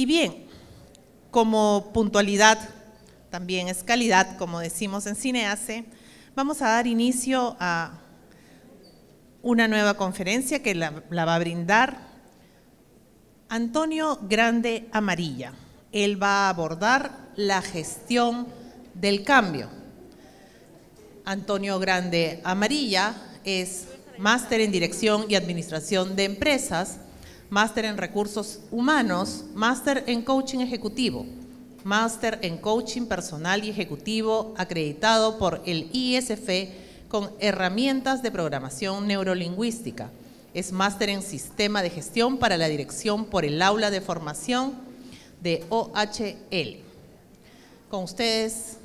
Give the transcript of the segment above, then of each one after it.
Y bien, como puntualidad también es calidad, como decimos en Cineace, vamos a dar inicio a una nueva conferencia que la, la va a brindar Antonio Grande Amarilla. Él va a abordar la gestión del cambio. Antonio Grande Amarilla es máster en Dirección y Administración de Empresas, máster en Recursos Humanos, máster en Coaching Ejecutivo, máster en Coaching Personal y Ejecutivo acreditado por el ISF con herramientas de programación neurolingüística. Es máster en Sistema de Gestión para la Dirección por el Aula de Formación de OHL. Con ustedes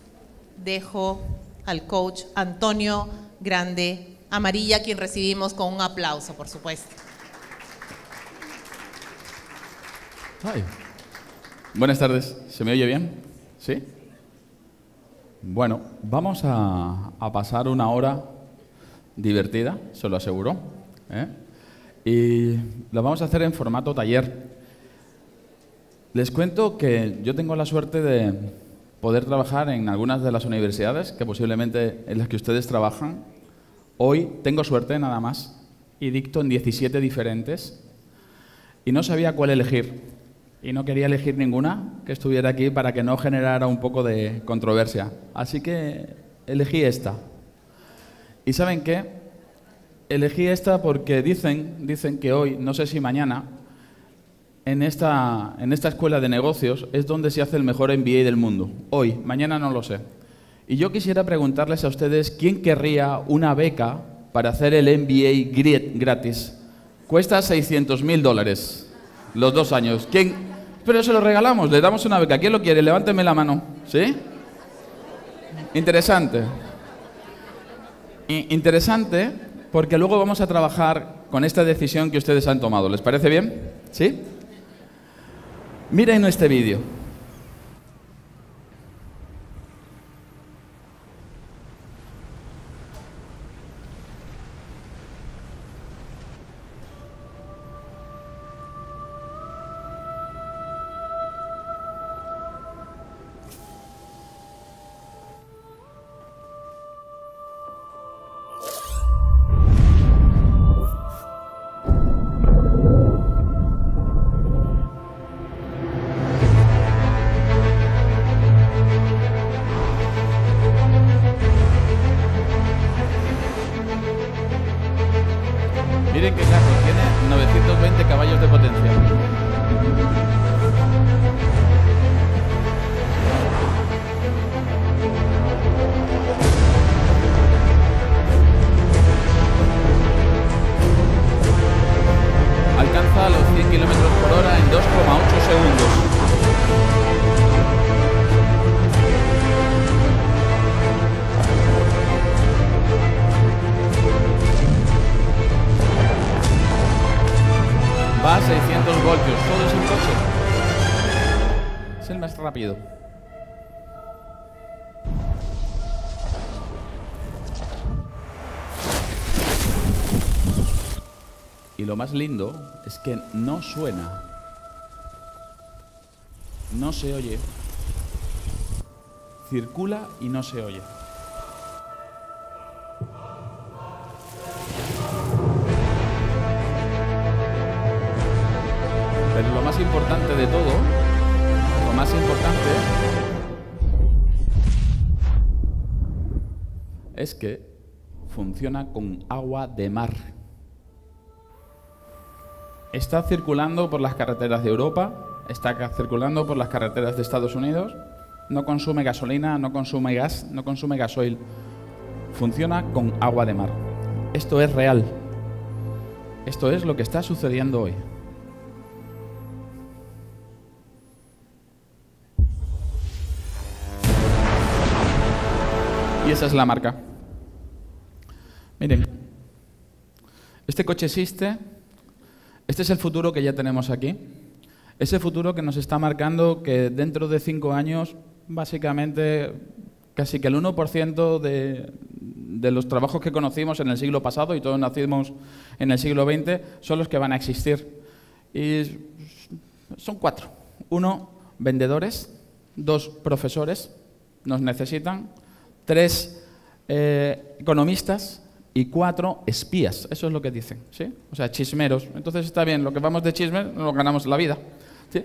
dejo al coach Antonio Grande Amarilla, quien recibimos con un aplauso, por supuesto. Buenas tardes, ¿se me oye bien? ¿Sí? Bueno, vamos a, pasar una hora divertida, se lo aseguro. ¿eh? Y lo vamos a hacer en formato taller. Les cuento que yo tengo la suerte de poder trabajar en algunas de las universidades, que posiblemente en las que ustedes trabajan. Hoy tengo suerte nada más y dicto en 17 diferentes y no sabía cuál elegir y no quería elegir ninguna que estuviera aquí para que no generara un poco de controversia. Así que elegí esta. ¿Y saben qué? Elegí esta porque dicen, dicen que hoy, no sé si mañana, en esta, en esta escuela de negocios es donde se hace el mejor MBA del mundo. Hoy, mañana no lo sé. Y yo quisiera preguntarles a ustedes quién querría una beca para hacer el MBA gratis. Cuesta 600 mil dólares los dos años. ¿Quién, pero se lo regalamos, le damos una beca. ¿Quién lo quiere? Levánteme la mano. ¿Sí? Interesante. interesante porque luego vamos a trabajar con esta decisión que ustedes han tomado. ¿Les parece bien? ¿Sí? Miren este vídeo. Más lindo es que no suena, no se oye, circula y no se oye. Pero lo más importante de todo, lo más importante es que funciona con agua de mar está circulando por las carreteras de Europa, está circulando por las carreteras de Estados Unidos, no consume gasolina, no consume gas, no consume gasoil. Funciona con agua de mar. Esto es real. Esto es lo que está sucediendo hoy. Y esa es la marca. Miren, este coche existe este es el futuro que ya tenemos aquí. Ese futuro que nos está marcando que dentro de cinco años, básicamente, casi que el 1% de, de los trabajos que conocimos en el siglo pasado, y todos nacimos en el siglo XX, son los que van a existir. Y son cuatro. Uno, vendedores. Dos, profesores. Nos necesitan. Tres, eh, economistas. Y cuatro, espías. Eso es lo que dicen. ¿sí? O sea, chismeros. Entonces está bien, lo que vamos de chisme nos ganamos la vida. ¿sí?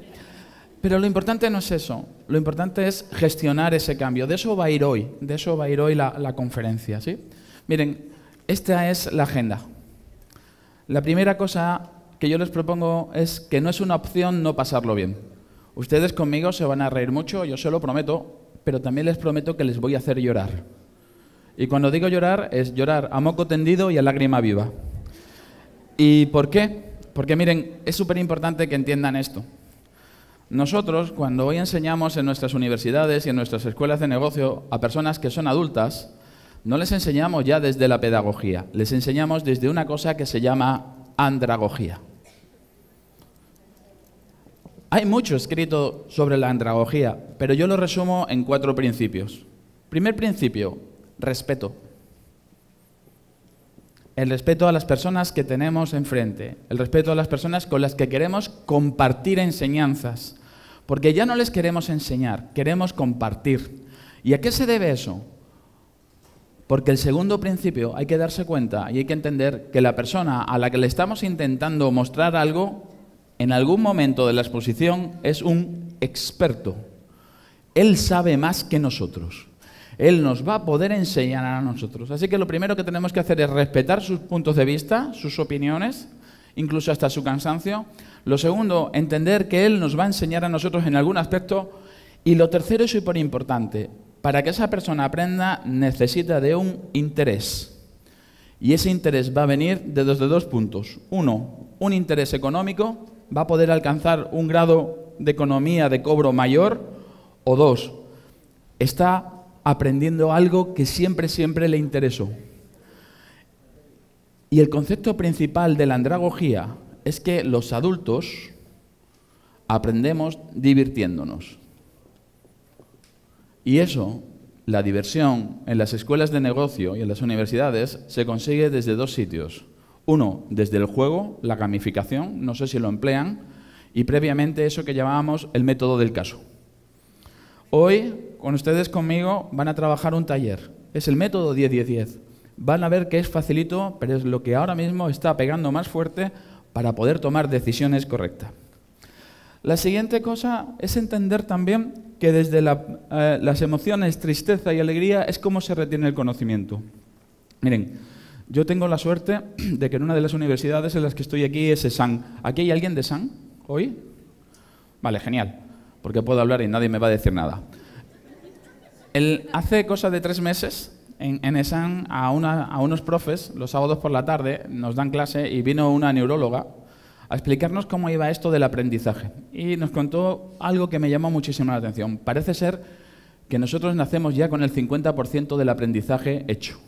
Pero lo importante no es eso, lo importante es gestionar ese cambio. De eso va a ir hoy, de eso va a ir hoy la, conferencia. ¿sí? Miren, esta es la agenda. La primera cosa que yo les propongo es que no es una opción no pasarlo bien. Ustedes conmigo se van a reír mucho, yo se lo prometo, pero también les prometo que les voy a hacer llorar. Y cuando digo llorar, es llorar a moco tendido y a lágrima viva. ¿Y por qué? Porque miren, es súper importante que entiendan esto. Nosotros, cuando hoy enseñamos en nuestras universidades y en nuestras escuelas de negocio a personas que son adultas, no les enseñamos ya desde la pedagogía, les enseñamos desde una cosa que se llama andragogía. Hay mucho escrito sobre la andragogía, pero yo lo resumo en cuatro principios. Primer principio, respeto. El respeto a las personas que tenemos enfrente, el respeto a las personas con las que queremos compartir enseñanzas, porque ya no les queremos enseñar, queremos compartir. ¿Y a qué se debe eso? Porque el segundo principio hay que darse cuenta y hay que entender que la persona a la que le estamos intentando mostrar algo, en algún momento de la exposición es un experto. Él sabe más que nosotros. Él nos va a poder enseñar a nosotros. Así que lo primero que tenemos que hacer es respetar sus puntos de vista, sus opiniones, incluso hasta su cansancio, lo segundo, entender que Él nos va a enseñar a nosotros en algún aspecto. Y lo tercero y súper importante, para que esa persona aprenda necesita de un interés. Y ese interés va a venir de desde dos puntos. Uno, un interés económico, va a poder alcanzar un grado de economía de cobro mayor. O dos, está aprendiendo algo que siempre, siempre le interesó. Y el concepto principal de la andragogía es que los adultos aprendemos divirtiéndonos. Y eso, la diversión en las escuelas de negocio y en las universidades se consigue desde dos sitios. Uno, desde el juego, la gamificación, no sé si lo emplean, y previamente eso que llamábamos el método del caso. Hoy, con ustedes conmigo, van a trabajar un taller. Es el método 10-10-10. Van a ver que es facilito, pero es lo que ahora mismo está pegando más fuerte para poder tomar decisiones correctas. La siguiente cosa es entender también que desde eh, las emociones, tristeza y alegría es como se retiene el conocimiento. Miren, yo tengo la suerte de que en una de las universidades en las que estoy aquí es SAN. ¿Aquí hay alguien de SAN hoy? Vale, genial, porque puedo hablar y nadie me va a decir nada. Hace cosa de tres meses en, en ESAN a, unos profes, los sábados por la tarde, nos dan clase y vino una neuróloga a explicarnos cómo iba esto del aprendizaje. Y nos contó algo que me llamó muchísimo la atención. Parece ser que nosotros nacemos ya con el 50% del aprendizaje hecho.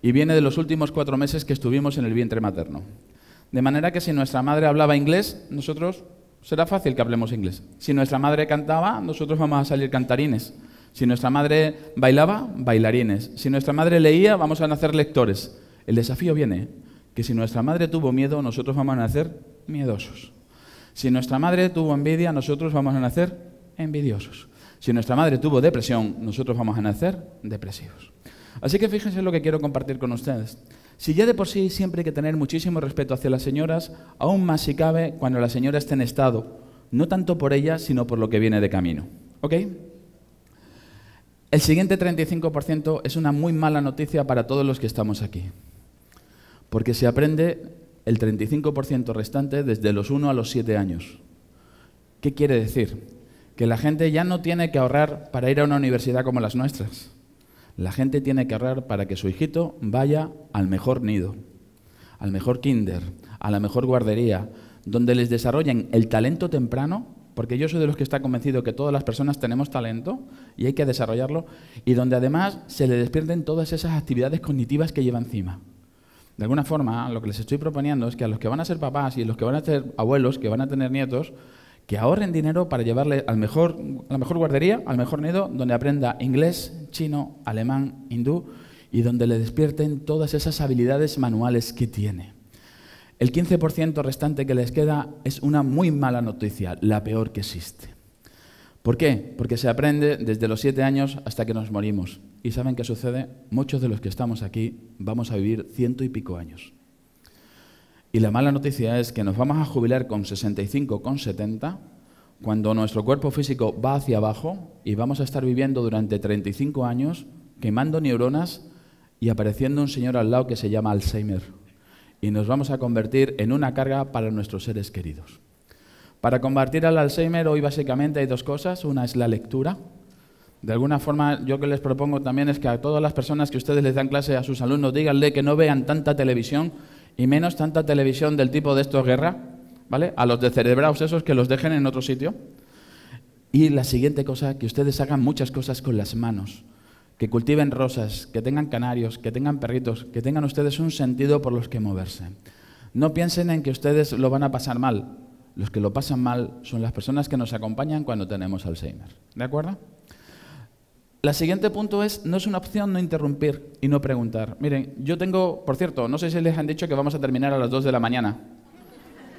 Y viene de los últimos cuatro meses que estuvimos en el vientre materno. De manera que si nuestra madre hablaba inglés, nosotros será fácil que hablemos inglés. Si nuestra madre cantaba, nosotros vamos a salir cantarines. Si nuestra madre bailaba, bailarines. Si nuestra madre leía, vamos a nacer lectores. El desafío viene que si nuestra madre tuvo miedo, nosotros vamos a nacer miedosos. Si nuestra madre tuvo envidia, nosotros vamos a nacer envidiosos. Si nuestra madre tuvo depresión, nosotros vamos a nacer depresivos. Así que fíjense lo que quiero compartir con ustedes. Si ya de por sí siempre hay que tener muchísimo respeto hacia las señoras, aún más si cabe cuando la señora esté en estado, no tanto por ella, sino por lo que viene de camino. ¿Ok? El siguiente 35% es una muy mala noticia para todos los que estamos aquí, porque se aprende el 35% restante desde los 1 a los 7 años. ¿Qué quiere decir? Que la gente ya no tiene que ahorrar para ir a una universidad como las nuestras. La gente tiene que ahorrar para que su hijito vaya al mejor nido, al mejor kinder, a la mejor guardería, donde les desarrollen el talento temprano porque yo soy de los que está convencido que todas las personas tenemos talento y hay que desarrollarlo, y donde además se le despierten todas esas actividades cognitivas que lleva encima. De alguna forma, lo que les estoy proponiendo es que a los que van a ser papás y a los que van a ser abuelos, que van a tener nietos, que ahorren dinero para llevarle al mejor, a la mejor guardería, al mejor nido, donde aprenda inglés, chino, alemán, hindú, y donde le despierten todas esas habilidades manuales que tiene. El 15% restante que les queda es una muy mala noticia, la peor que existe. ¿Por qué? Porque se aprende desde los siete años hasta que nos morimos. ¿Y saben qué sucede? Muchos de los que estamos aquí vamos a vivir ciento y pico años. Y la mala noticia es que nos vamos a jubilar con 65, con 70, cuando nuestro cuerpo físico va hacia abajo y vamos a estar viviendo durante 35 años quemando neuronas y apareciendo un señor al lado que se llama Alzheimer. Y nos vamos a convertir en una carga para nuestros seres queridos. Para combatir al Alzheimer hoy básicamente hay dos cosas. Una es la lectura. De alguna forma yo que les propongo también es que a todas las personas que ustedes les dan clase a sus alumnos díganle que no vean tanta televisión y menos tanta televisión del tipo de esto guerra, ¿vale? A los de cerebraos esos que los dejen en otro sitio. Y la siguiente cosa, que ustedes hagan muchas cosas con las manos, que cultiven rosas, que tengan canarios, que tengan perritos, que tengan ustedes un sentido por los que moverse. No piensen en que ustedes lo van a pasar mal. Los que lo pasan mal son las personas que nos acompañan cuando tenemos Alzheimer. ¿De acuerdo? La siguiente punto es, no es una opción no interrumpir y no preguntar. Miren, yo tengo, por cierto, no sé si les han dicho que vamos a terminar a las 2 de la mañana.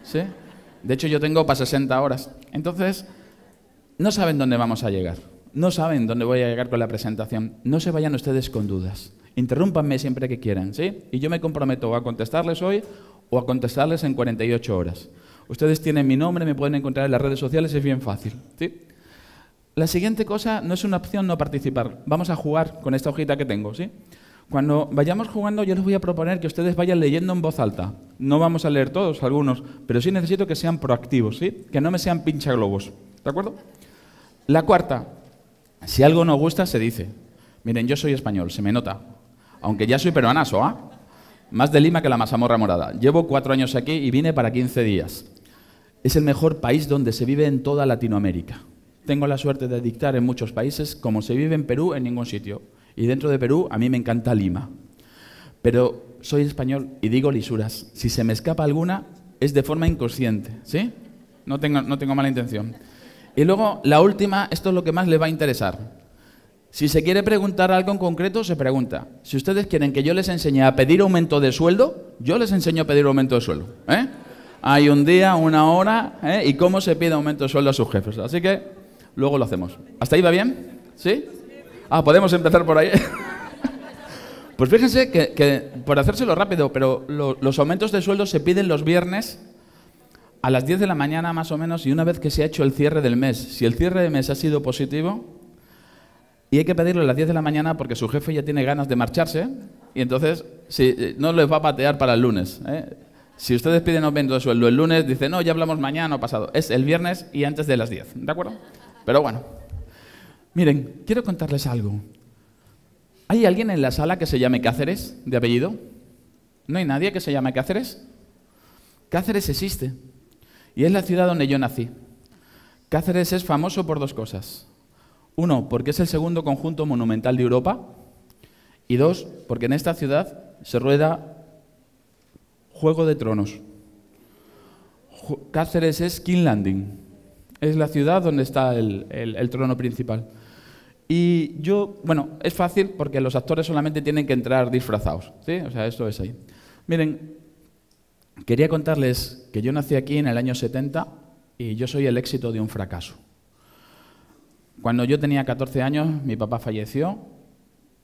¿Sí? De hecho, yo tengo para 60 horas. Entonces, no saben dónde vamos a llegar. No saben dónde voy a llegar con la presentación. No se vayan ustedes con dudas. Interrúmpanme siempre que quieran, ¿sí? Y yo me comprometo a contestarles hoy o a contestarles en 48 horas. Ustedes tienen mi nombre, me pueden encontrar en las redes sociales, es bien fácil. ¿sí? La siguiente cosa no es una opción no participar. Vamos a jugar con esta hojita que tengo. ¿sí? Cuando vayamos jugando, yo les voy a proponer que ustedes vayan leyendo en voz alta. No vamos a leer todos, algunos, pero sí necesito que sean proactivos, ¿sí? que no me sean pinchaglobos. ¿De acuerdo? La cuarta, si algo no gusta, se dice. Miren, yo soy español, se me nota. Aunque ya soy peruanazo, ¿ah? Más de Lima que la mazamorra morada. Llevo cuatro años aquí y vine para 15 días es el mejor país donde se vive en toda Latinoamérica. Tengo la suerte de dictar en muchos países como se vive en Perú en ningún sitio. Y dentro de Perú a mí me encanta Lima. Pero soy español y digo lisuras. Si se me escapa alguna es de forma inconsciente, ¿sí? No tengo, no tengo mala intención. Y luego la última, esto es lo que más le va a interesar. Si se quiere preguntar algo en concreto, se pregunta. Si ustedes quieren que yo les enseñe a pedir aumento de sueldo, yo les enseño a pedir aumento de sueldo. ¿eh? hay un día, una hora, ¿eh? y cómo se pide aumento de sueldo a sus jefes. Así que luego lo hacemos. ¿Hasta ahí va bien? ¿Sí? Ah, podemos empezar por ahí. pues fíjense que, por hacérselo rápido, pero los aumentos de sueldo se piden los viernes a las 10 de la mañana más o menos y una vez que se ha hecho el cierre del mes. Si el cierre de mes ha sido positivo, y hay que pedirlo a las 10 de la mañana porque su jefe ya tiene ganas de marcharse y entonces si, no les va a patear para el lunes. ¿eh? Si ustedes piden aumento de sueldo el lunes, dicen, no, ya hablamos mañana o pasado. Es el viernes y antes de las 10, ¿de acuerdo? Pero bueno, miren, quiero contarles algo. ¿Hay alguien en la sala que se llame Cáceres, de apellido? ¿No hay nadie que se llame Cáceres? Cáceres existe y es la ciudad donde yo nací. Cáceres es famoso por dos cosas. Uno, porque es el segundo conjunto monumental de Europa. Y dos, porque en esta ciudad se rueda Juego de Tronos. Cáceres es King Landing. Es la ciudad donde está el, trono principal. Y yo, bueno, es fácil porque los actores solamente tienen que entrar disfrazados. ¿sí? O sea, esto es ahí. Miren, quería contarles que yo nací aquí en el año 70 y yo soy el éxito de un fracaso. Cuando yo tenía 14 años, mi papá falleció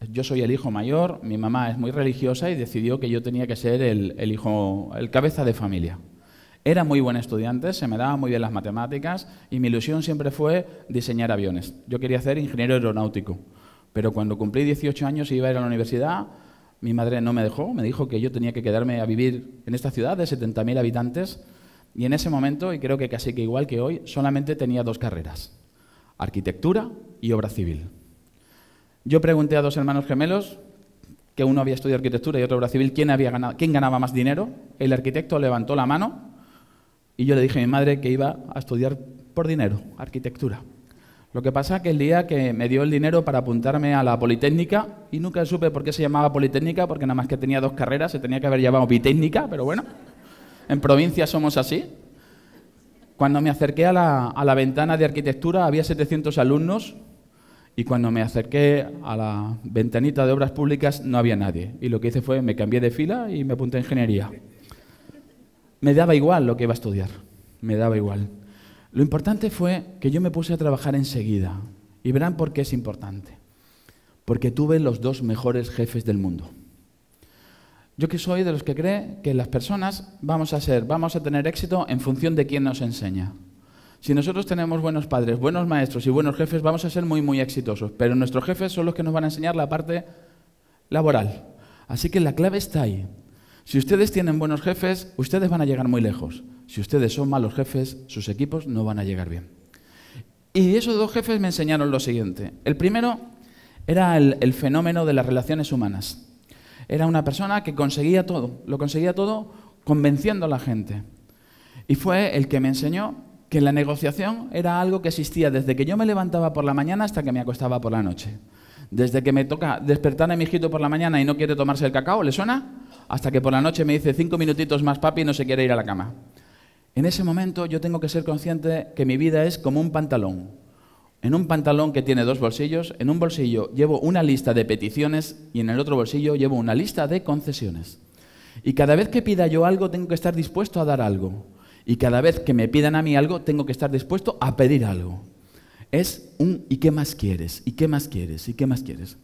yo soy el hijo mayor, mi mamá es muy religiosa y decidió que yo tenía que ser el, hijo, el cabeza de familia. Era muy buen estudiante, se me daban muy bien las matemáticas y mi ilusión siempre fue diseñar aviones. Yo quería ser ingeniero aeronáutico, pero cuando cumplí 18 años y iba a ir a la universidad, mi madre no me dejó, me dijo que yo tenía que quedarme a vivir en esta ciudad de 70.000 habitantes y en ese momento, y creo que casi que igual que hoy, solamente tenía dos carreras, arquitectura y obra civil. Yo pregunté a dos hermanos gemelos, que uno había estudiado arquitectura y otro obra civil, ¿quién, había ganado, quién ganaba más dinero. El arquitecto levantó la mano y yo le dije a mi madre que iba a estudiar por dinero, arquitectura. Lo que pasa es que el día que me dio el dinero para apuntarme a la Politécnica, y nunca supe por qué se llamaba Politécnica, porque nada más que tenía dos carreras, se tenía que haber llamado Bitécnica, pero bueno, en provincia somos así. Cuando me acerqué a la, a la ventana de arquitectura había 700 alumnos y cuando me acerqué a la ventanita de obras públicas no había nadie. Y lo que hice fue, me cambié de fila y me apunté a ingeniería. me daba igual lo que iba a estudiar, me daba igual. Lo importante fue que yo me puse a trabajar enseguida. Y verán por qué es importante. Porque tuve los dos mejores jefes del mundo. Yo que soy de los que cree que las personas vamos a ser, vamos a tener éxito en función de quién nos enseña. Si nosotros tenemos buenos padres, buenos maestros y buenos jefes, vamos a ser muy, muy exitosos. Pero nuestros jefes son los que nos van a enseñar la parte laboral. Así que la clave está ahí. Si ustedes tienen buenos jefes, ustedes van a llegar muy lejos. Si ustedes son malos jefes, sus equipos no van a llegar bien. Y esos dos jefes me enseñaron lo siguiente. El primero era el, fenómeno de las relaciones humanas. Era una persona que conseguía todo, lo conseguía todo convenciendo a la gente. Y fue el que me enseñó que la negociación era algo que existía desde que yo me levantaba por la mañana hasta que me acostaba por la noche. Desde que me toca despertar a mi hijito por la mañana y no quiere tomarse el cacao, ¿le suena? Hasta que por la noche me dice cinco minutitos más papi y no se quiere ir a la cama. En ese momento yo tengo que ser consciente que mi vida es como un pantalón. En un pantalón que tiene dos bolsillos, en un bolsillo llevo una lista de peticiones y en el otro bolsillo llevo una lista de concesiones. Y cada vez que pida yo algo tengo que estar dispuesto a dar algo. Y cada vez que me pidan a mí algo tengo que estar dispuesto a pedir algo. Es un ¿y qué más quieres? ¿Y qué más quieres? ¿Y qué más quieres?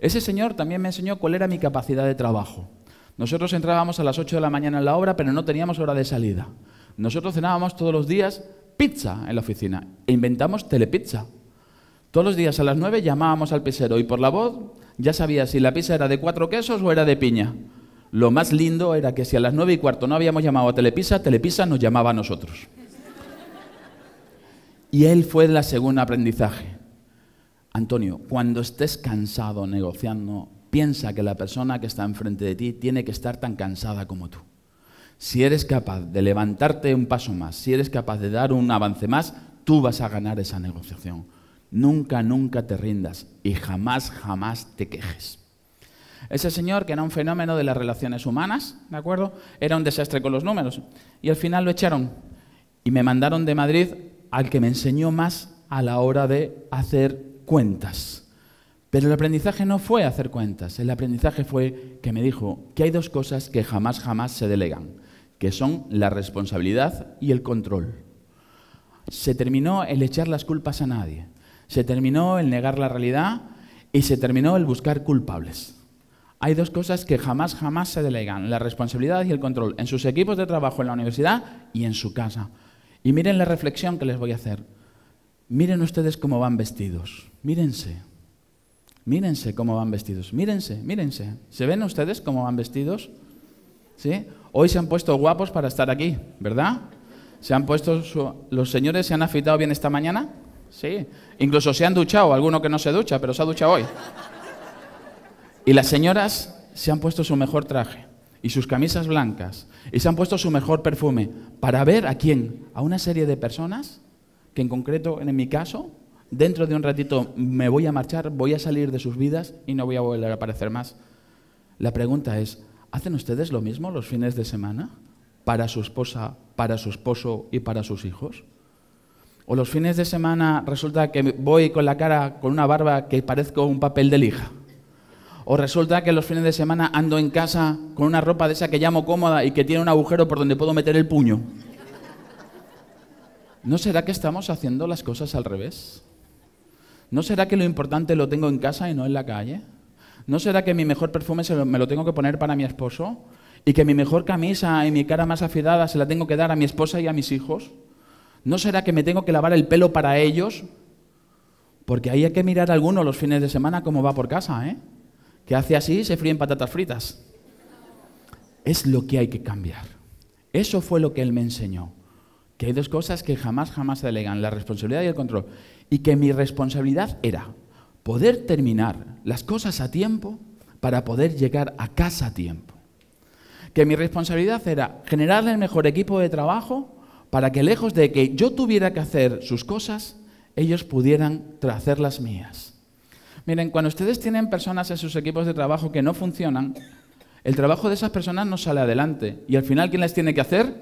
Ese señor también me enseñó cuál era mi capacidad de trabajo. Nosotros entrábamos a las 8 de la mañana en la obra, pero no teníamos hora de salida. Nosotros cenábamos todos los días pizza en la oficina e inventamos telepizza. Todos los días a las 9 llamábamos al pizzero y por la voz ya sabía si la pizza era de cuatro quesos o era de piña. Lo más lindo era que si a las nueve y cuarto no habíamos llamado a Telepizza, Telepizza nos llamaba a nosotros. Y él fue el segundo aprendizaje. Antonio, cuando estés cansado negociando, piensa que la persona que está enfrente de ti tiene que estar tan cansada como tú. Si eres capaz de levantarte un paso más, si eres capaz de dar un avance más, tú vas a ganar esa negociación. Nunca, nunca te rindas y jamás, jamás te quejes. Ese señor, que era un fenómeno de las relaciones humanas, ¿de acuerdo? Era un desastre con los números. Y al final lo echaron. Y me mandaron de Madrid al que me enseñó más a la hora de hacer cuentas. Pero el aprendizaje no fue hacer cuentas. El aprendizaje fue que me dijo que hay dos cosas que jamás, jamás se delegan que son la responsabilidad y el control. Se terminó el echar las culpas a nadie, se terminó el negar la realidad y se terminó el buscar culpables. Hay dos cosas que jamás, jamás se delegan, la responsabilidad y el control, en sus equipos de trabajo en la universidad y en su casa. Y miren la reflexión que les voy a hacer. Miren ustedes cómo van vestidos, mírense, mírense cómo van vestidos, mírense, mírense. ¿Se ven ustedes cómo van vestidos? ¿Sí? Hoy se han puesto guapos para estar aquí, ¿verdad? Se han puesto los señores se han afeitado bien esta mañana, sí. Incluso se han duchado, alguno que no se ducha, pero se ha duchado hoy. Y las señoras se han puesto su mejor traje y sus camisas blancas y se han puesto su mejor perfume para ver a quién, a una serie de personas que en concreto, en mi caso, dentro de un ratito me voy a marchar, voy a salir de sus vidas y no voy a volver a aparecer más. La pregunta es, ¿Hacen ustedes lo mismo los fines de semana? ¿Para su esposa, para su esposo y para sus hijos? ¿O los fines de semana resulta que voy con la cara, con una barba que parezco un papel de lija? ¿O resulta que los fines de semana ando en casa con una ropa de esa que llamo cómoda y que tiene un agujero por donde puedo meter el puño? ¿No será que estamos haciendo las cosas al revés? ¿No será que lo importante lo tengo en casa y no en la calle? ¿No será que mi mejor perfume me lo tengo que poner para mi esposo? ¿Y que mi mejor camisa y mi cara más afidada se la tengo que dar a mi esposa y a mis hijos? ¿No será que me tengo que lavar el pelo para ellos? Porque ahí hay que mirar a alguno los fines de semana cómo va por casa, ¿eh? Que hace así se fríen patatas fritas. Es lo que hay que cambiar. Eso fue lo que él me enseñó. Que hay dos cosas que jamás, jamás se delegan, la responsabilidad y el control. Y que mi responsabilidad era poder terminar las cosas a tiempo para poder llegar a casa a tiempo. Que mi responsabilidad era generar el mejor equipo de trabajo para que lejos de que yo tuviera que hacer sus cosas, ellos pudieran hacer las mías. Miren, cuando ustedes tienen personas en sus equipos de trabajo que no funcionan, el trabajo de esas personas no sale adelante. Y al final, ¿quién les tiene que hacer?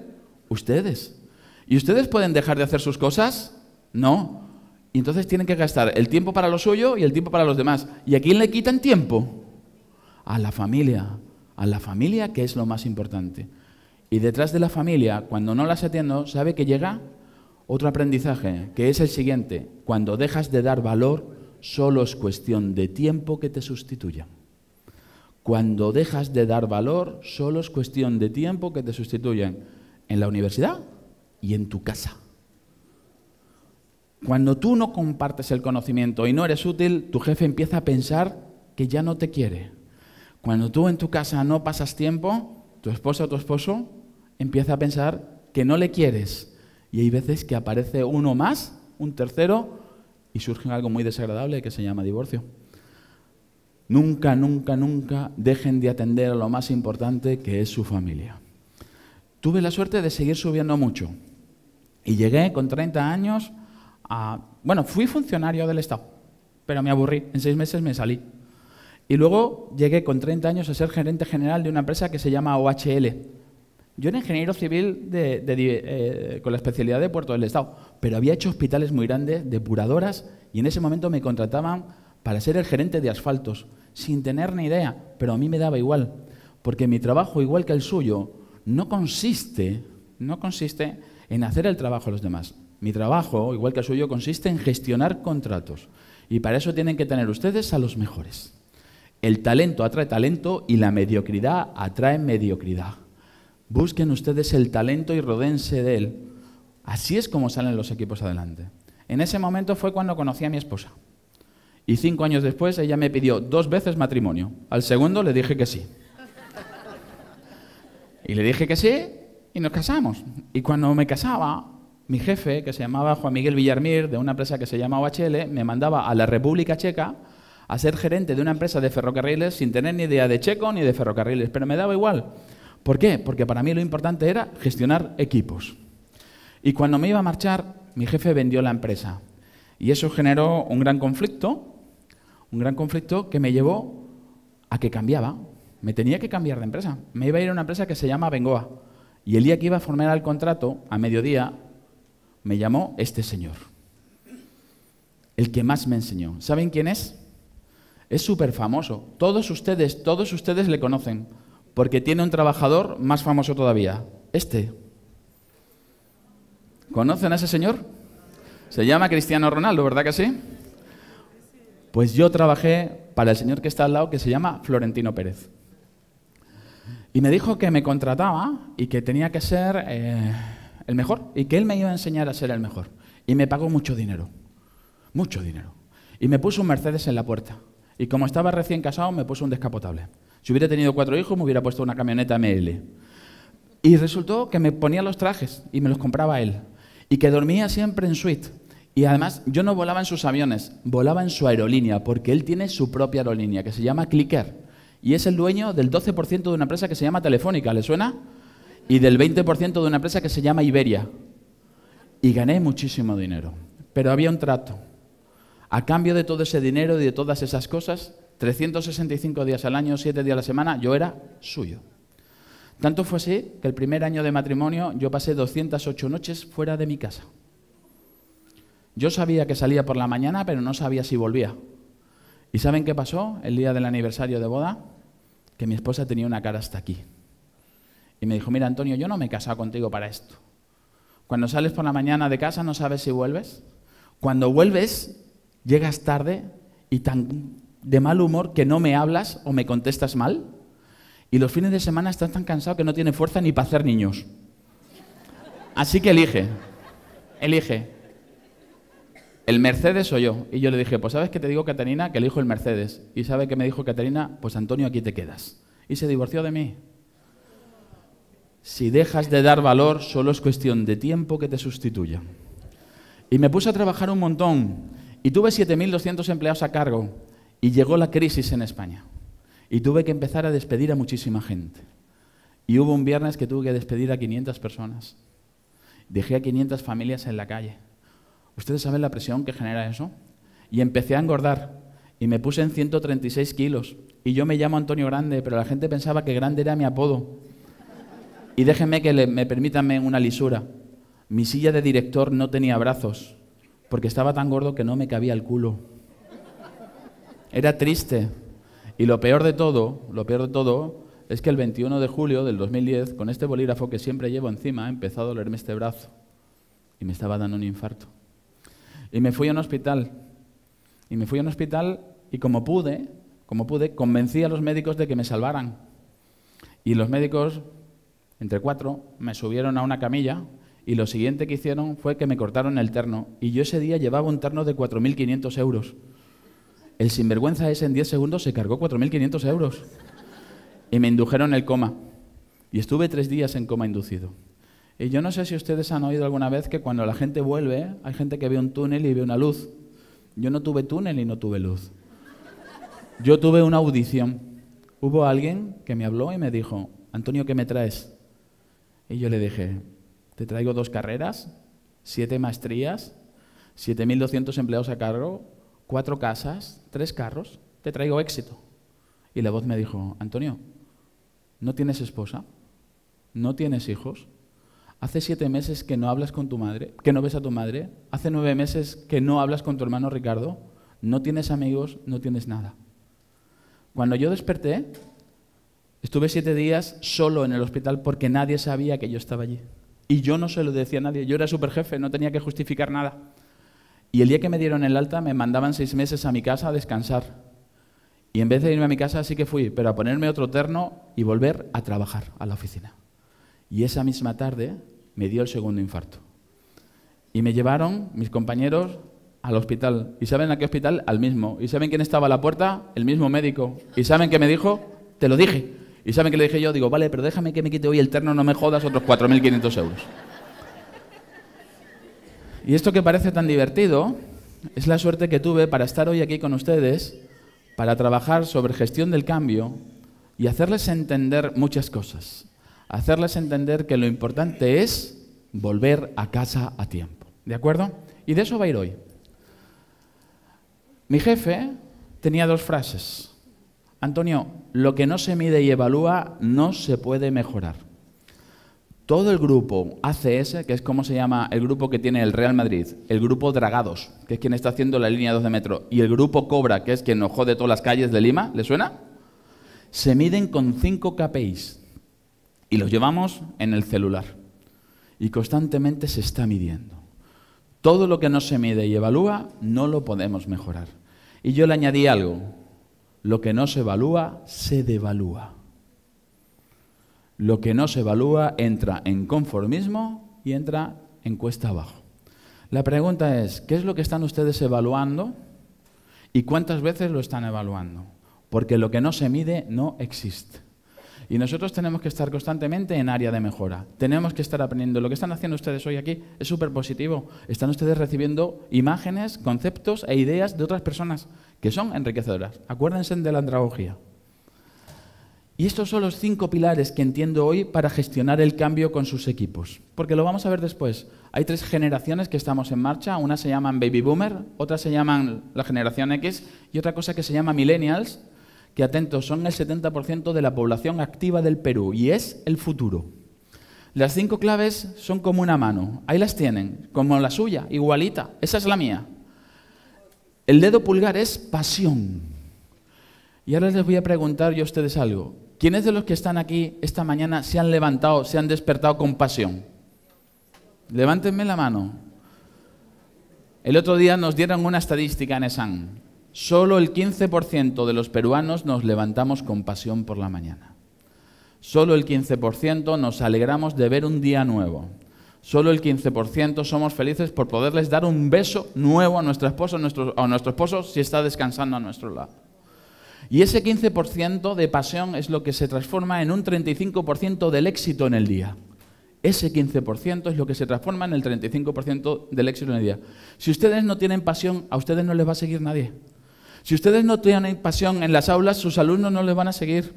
Ustedes. ¿Y ustedes pueden dejar de hacer sus cosas? No. Y entonces tienen que gastar el tiempo para lo suyo y el tiempo para los demás. ¿Y a quién le quitan tiempo? A la familia. A la familia, que es lo más importante. Y detrás de la familia, cuando no las atiendo, sabe que llega otro aprendizaje, que es el siguiente. Cuando dejas de dar valor, solo es cuestión de tiempo que te sustituyan. Cuando dejas de dar valor, solo es cuestión de tiempo que te sustituyen en la universidad y en tu casa. Cuando tú no compartes el conocimiento y no eres útil, tu jefe empieza a pensar que ya no te quiere. Cuando tú en tu casa no pasas tiempo, tu esposa o tu esposo empieza a pensar que no le quieres. Y hay veces que aparece uno más, un tercero, y surge algo muy desagradable que se llama divorcio. Nunca, nunca, nunca dejen de atender a lo más importante que es su familia. Tuve la suerte de seguir subiendo mucho y llegué con 30 años a... Bueno, fui funcionario del Estado, pero me aburrí. En seis meses me salí. Y luego llegué con 30 años a ser gerente general de una empresa que se llama OHL. Yo era ingeniero civil eh, con la especialidad de Puerto del Estado, pero había hecho hospitales muy grandes, depuradoras, y en ese momento me contrataban para ser el gerente de asfaltos, sin tener ni idea, pero a mí me daba igual, porque mi trabajo, igual que el suyo, no consiste, no consiste en hacer el trabajo de los demás. Mi trabajo, igual que el suyo, consiste en gestionar contratos. Y para eso tienen que tener ustedes a los mejores. El talento atrae talento y la mediocridad atrae mediocridad. Busquen ustedes el talento y rodense de él. Así es como salen los equipos adelante. En ese momento fue cuando conocí a mi esposa. Y cinco años después ella me pidió dos veces matrimonio. Al segundo le dije que sí. Y le dije que sí y nos casamos. Y cuando me casaba, mi jefe, que se llamaba Juan Miguel Villarmir, de una empresa que se llama OHL, me mandaba a la República Checa a ser gerente de una empresa de ferrocarriles sin tener ni idea de checo ni de ferrocarriles, pero me daba igual. ¿Por qué? Porque para mí lo importante era gestionar equipos. Y cuando me iba a marchar, mi jefe vendió la empresa. Y eso generó un gran conflicto, un gran conflicto que me llevó a que cambiaba. Me tenía que cambiar de empresa. Me iba a ir a una empresa que se llama Bengoa. Y el día que iba a formar el contrato, a mediodía, me llamó este señor. El que más me enseñó. ¿Saben quién es? Es súper famoso. Todos ustedes, todos ustedes le conocen. Porque tiene un trabajador más famoso todavía. Este. ¿Conocen a ese señor? Se llama Cristiano Ronaldo, ¿verdad que sí? Pues yo trabajé para el señor que está al lado, que se llama Florentino Pérez. Y me dijo que me contrataba y que tenía que ser eh, el mejor y que él me iba a enseñar a ser el mejor. Y me pagó mucho dinero, mucho dinero. Y me puso un Mercedes en la puerta. Y como estaba recién casado, me puso un descapotable. Si hubiera tenido cuatro hijos, me hubiera puesto una camioneta ML. Y resultó que me ponía los trajes y me los compraba él. Y que dormía siempre en suite. Y además, yo no volaba en sus aviones, volaba en su aerolínea, porque él tiene su propia aerolínea, que se llama Clicker. Y es el dueño del 12% de una empresa que se llama Telefónica, ¿le suena? Y del 20% de una empresa que se llama Iberia. Y gané muchísimo dinero. Pero había un trato. A cambio de todo ese dinero y de todas esas cosas, 365 días al año, 7 días a la semana, yo era suyo. Tanto fue así que el primer año de matrimonio yo pasé 208 noches fuera de mi casa. Yo sabía que salía por la mañana, pero no sabía si volvía. ¿Y saben qué pasó el día del aniversario de boda? Que mi esposa tenía una cara hasta aquí. Y me dijo, mira Antonio, yo no me he casado contigo para esto. Cuando sales por la mañana de casa no sabes si vuelves. Cuando vuelves, llegas tarde y tan de mal humor que no me hablas o me contestas mal. Y los fines de semana estás tan cansado que no tiene fuerza ni para hacer niños. Así que elige, elige. El Mercedes o yo. Y yo le dije, pues sabes que te digo, Catarina, que elijo el Mercedes. Y sabe que me dijo Catarina, pues Antonio, aquí te quedas. Y se divorció de mí. Si dejas de dar valor, solo es cuestión de tiempo que te sustituya. Y me puse a trabajar un montón. Y tuve 7.200 empleados a cargo. Y llegó la crisis en España. Y tuve que empezar a despedir a muchísima gente. Y hubo un viernes que tuve que despedir a 500 personas. Dejé a 500 familias en la calle. ¿Ustedes saben la presión que genera eso? Y empecé a engordar y me puse en 136 kilos. Y yo me llamo Antonio Grande, pero la gente pensaba que Grande era mi apodo. Y déjenme que me permítanme una lisura. Mi silla de director no tenía brazos, porque estaba tan gordo que no me cabía el culo. Era triste. Y lo peor de todo, lo peor de todo, es que el 21 de julio del 2010, con este bolígrafo que siempre llevo encima, empezó a dolerme este brazo y me estaba dando un infarto. Y me fui a un hospital. Y me fui a un hospital y como pude, como pude, convencí a los médicos de que me salvaran. Y los médicos, entre cuatro, me subieron a una camilla y lo siguiente que hicieron fue que me cortaron el terno. Y yo ese día llevaba un terno de 4.500 euros. El sinvergüenza ese en 10 segundos se cargó 4.500 euros. Y me indujeron el coma. Y estuve tres días en coma inducido. Y yo no sé si ustedes han oído alguna vez que cuando la gente vuelve, hay gente que ve un túnel y ve una luz. Yo no tuve túnel y no tuve luz. Yo tuve una audición. Hubo alguien que me habló y me dijo, Antonio, ¿qué me traes? Y yo le dije, te traigo dos carreras, siete maestrías, 7.200 empleados a cargo, cuatro casas, tres carros, te traigo éxito. Y la voz me dijo, Antonio, ¿no tienes esposa? ¿No tienes hijos? Hace siete meses que no hablas con tu madre, que no ves a tu madre. Hace nueve meses que no hablas con tu hermano Ricardo. No tienes amigos, no tienes nada. Cuando yo desperté, estuve siete días solo en el hospital porque nadie sabía que yo estaba allí. Y yo no se lo decía a nadie. Yo era superjefe, no tenía que justificar nada. Y el día que me dieron el alta, me mandaban seis meses a mi casa a descansar. Y en vez de irme a mi casa, sí que fui, pero a ponerme otro terno y volver a trabajar a la oficina. Y esa misma tarde me dio el segundo infarto. Y me llevaron mis compañeros al hospital. ¿Y saben a qué hospital? Al mismo. ¿Y saben quién estaba a la puerta? El mismo médico. ¿Y saben qué me dijo? Te lo dije. ¿Y saben qué le dije yo? Digo, vale, pero déjame que me quite hoy el terno, no me jodas otros 4.500 euros. Y esto que parece tan divertido es la suerte que tuve para estar hoy aquí con ustedes, para trabajar sobre gestión del cambio y hacerles entender muchas cosas hacerles entender que lo importante es volver a casa a tiempo. ¿De acuerdo? Y de eso va a ir hoy. Mi jefe tenía dos frases. Antonio, lo que no se mide y evalúa no se puede mejorar. Todo el grupo ACS, que es como se llama el grupo que tiene el Real Madrid, el grupo Dragados, que es quien está haciendo la línea 2 de metro, y el grupo Cobra, que es quien nos jode todas las calles de Lima, ¿le suena? Se miden con cinco KPIs. Y los llevamos en el celular. Y constantemente se está midiendo. Todo lo que no se mide y evalúa no lo podemos mejorar. Y yo le añadí algo. Lo que no se evalúa se devalúa. Lo que no se evalúa entra en conformismo y entra en cuesta abajo. La pregunta es, ¿qué es lo que están ustedes evaluando y cuántas veces lo están evaluando? Porque lo que no se mide no existe. Y nosotros tenemos que estar constantemente en área de mejora. Tenemos que estar aprendiendo. Lo que están haciendo ustedes hoy aquí es súper positivo. Están ustedes recibiendo imágenes, conceptos e ideas de otras personas que son enriquecedoras. Acuérdense de la andragogía. Y estos son los cinco pilares que entiendo hoy para gestionar el cambio con sus equipos. Porque lo vamos a ver después. Hay tres generaciones que estamos en marcha. Una se llaman Baby Boomer, otra se llaman la generación X y otra cosa que se llama Millennials, que atentos, son el 70% de la población activa del Perú y es el futuro. Las cinco claves son como una mano, ahí las tienen, como la suya, igualita, esa es la mía. El dedo pulgar es pasión. Y ahora les voy a preguntar yo a ustedes algo. ¿Quiénes de los que están aquí esta mañana se han levantado, se han despertado con pasión? Levántenme la mano. El otro día nos dieron una estadística en ESAN. Solo el 15% de los peruanos nos levantamos con pasión por la mañana. Solo el 15% nos alegramos de ver un día nuevo. Solo el 15% somos felices por poderles dar un beso nuevo a nuestro esposo, a nuestro, a nuestro esposo si está descansando a nuestro lado. Y ese 15% de pasión es lo que se transforma en un 35% del éxito en el día. Ese 15% es lo que se transforma en el 35% del éxito en el día. Si ustedes no tienen pasión, a ustedes no les va a seguir nadie. Si ustedes no tienen pasión en las aulas, sus alumnos no les van a seguir.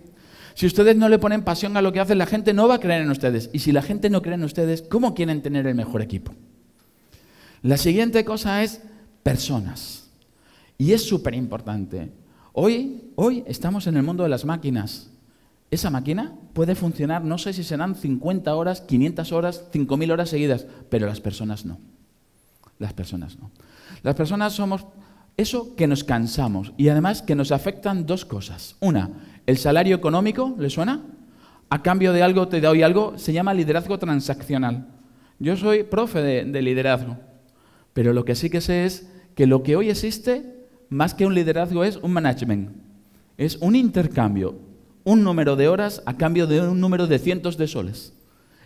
Si ustedes no le ponen pasión a lo que hacen, la gente no va a creer en ustedes. Y si la gente no cree en ustedes, ¿cómo quieren tener el mejor equipo? La siguiente cosa es personas. Y es súper importante. Hoy, hoy estamos en el mundo de las máquinas. Esa máquina puede funcionar, no sé si serán 50 horas, 500 horas, 5.000 horas seguidas, pero las personas no. Las personas no. Las personas somos eso que nos cansamos y además que nos afectan dos cosas. Una, el salario económico, ¿le suena? a cambio de algo te doy algo, se llama liderazgo transaccional. Yo soy profe de, liderazgo, pero lo que sí que sé es que lo que hoy existe, más que un liderazgo, es un management. Es un intercambio, un número de horas a cambio de un número de cientos de soles.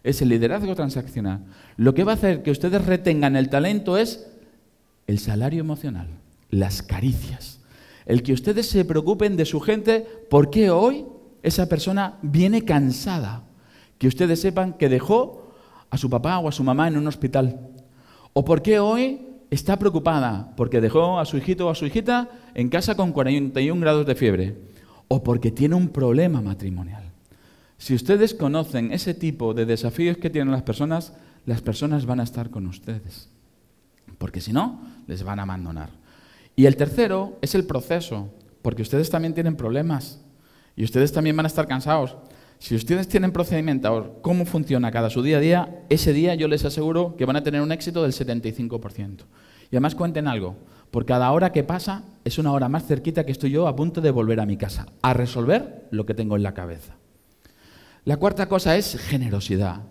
Es el liderazgo transaccional. Lo que va a hacer que ustedes retengan el talento es el salario emocional, las caricias, el que ustedes se preocupen de su gente porque hoy esa persona viene cansada. Que ustedes sepan que dejó a su papá o a su mamá en un hospital. O porque hoy está preocupada porque dejó a su hijito o a su hijita en casa con 41 grados de fiebre. O porque tiene un problema matrimonial. Si ustedes conocen ese tipo de desafíos que tienen las personas, las personas van a estar con ustedes. Porque si no, les van a abandonar. Y el tercero es el proceso, porque ustedes también tienen problemas y ustedes también van a estar cansados. Si ustedes tienen procedimientos, cómo funciona cada su día a día, ese día yo les aseguro que van a tener un éxito del 75%. Y además cuenten algo, por cada hora que pasa es una hora más cerquita que estoy yo a punto de volver a mi casa, a resolver lo que tengo en la cabeza. La cuarta cosa es generosidad,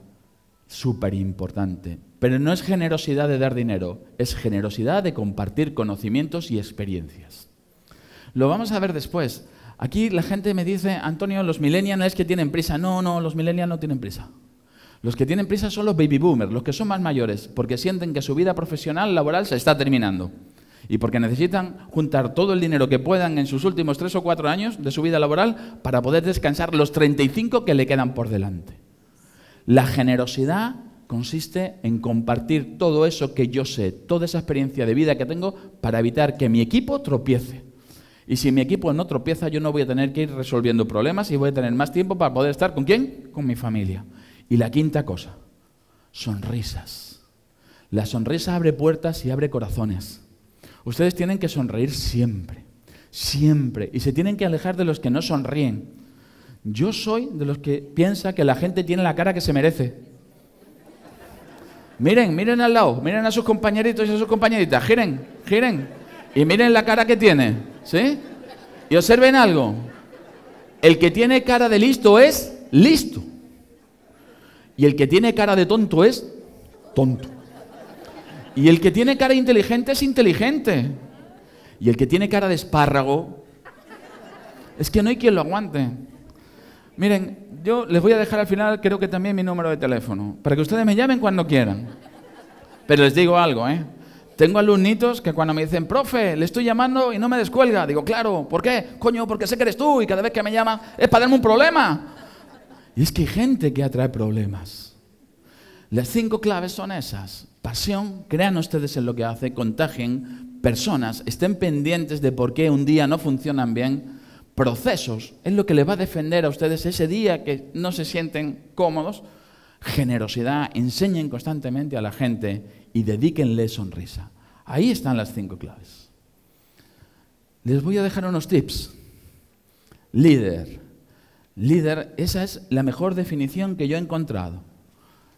súper importante. Pero no es generosidad de dar dinero, es generosidad de compartir conocimientos y experiencias. Lo vamos a ver después. Aquí la gente me dice, Antonio, los millennials no es que tienen prisa. No, no, los millennials no tienen prisa. Los que tienen prisa son los baby boomers, los que son más mayores, porque sienten que su vida profesional, laboral, se está terminando. Y porque necesitan juntar todo el dinero que puedan en sus últimos tres o cuatro años de su vida laboral para poder descansar los 35 que le quedan por delante. La generosidad consiste en compartir todo eso que yo sé, toda esa experiencia de vida que tengo para evitar que mi equipo tropiece. Y si mi equipo no tropieza, yo no voy a tener que ir resolviendo problemas y voy a tener más tiempo para poder estar con quién? Con mi familia. Y la quinta cosa, sonrisas. La sonrisa abre puertas y abre corazones. Ustedes tienen que sonreír siempre, siempre. Y se tienen que alejar de los que no sonríen. Yo soy de los que piensa que la gente tiene la cara que se merece. Miren, miren al lado, miren a sus compañeritos y a sus compañeritas, giren, giren. Y miren la cara que tiene, ¿sí? Y observen algo. El que tiene cara de listo es listo. Y el que tiene cara de tonto es tonto. Y el que tiene cara inteligente es inteligente. Y el que tiene cara de espárrago es que no hay quien lo aguante. Miren, yo les voy a dejar al final, creo que también mi número de teléfono, para que ustedes me llamen cuando quieran. Pero les digo algo, ¿eh? Tengo alumnitos que cuando me dicen, profe, le estoy llamando y no me descuelga, digo, claro, ¿por qué? Coño, porque sé que eres tú y cada vez que me llama es para darme un problema. Y es que hay gente que atrae problemas. Las cinco claves son esas. Pasión, crean ustedes en lo que hace, contagien personas, estén pendientes de por qué un día no funcionan bien procesos es lo que les va a defender a ustedes ese día que no se sienten cómodos. Generosidad, enseñen constantemente a la gente y dedíquenle sonrisa. Ahí están las cinco claves. Les voy a dejar unos tips. Líder. Líder, esa es la mejor definición que yo he encontrado.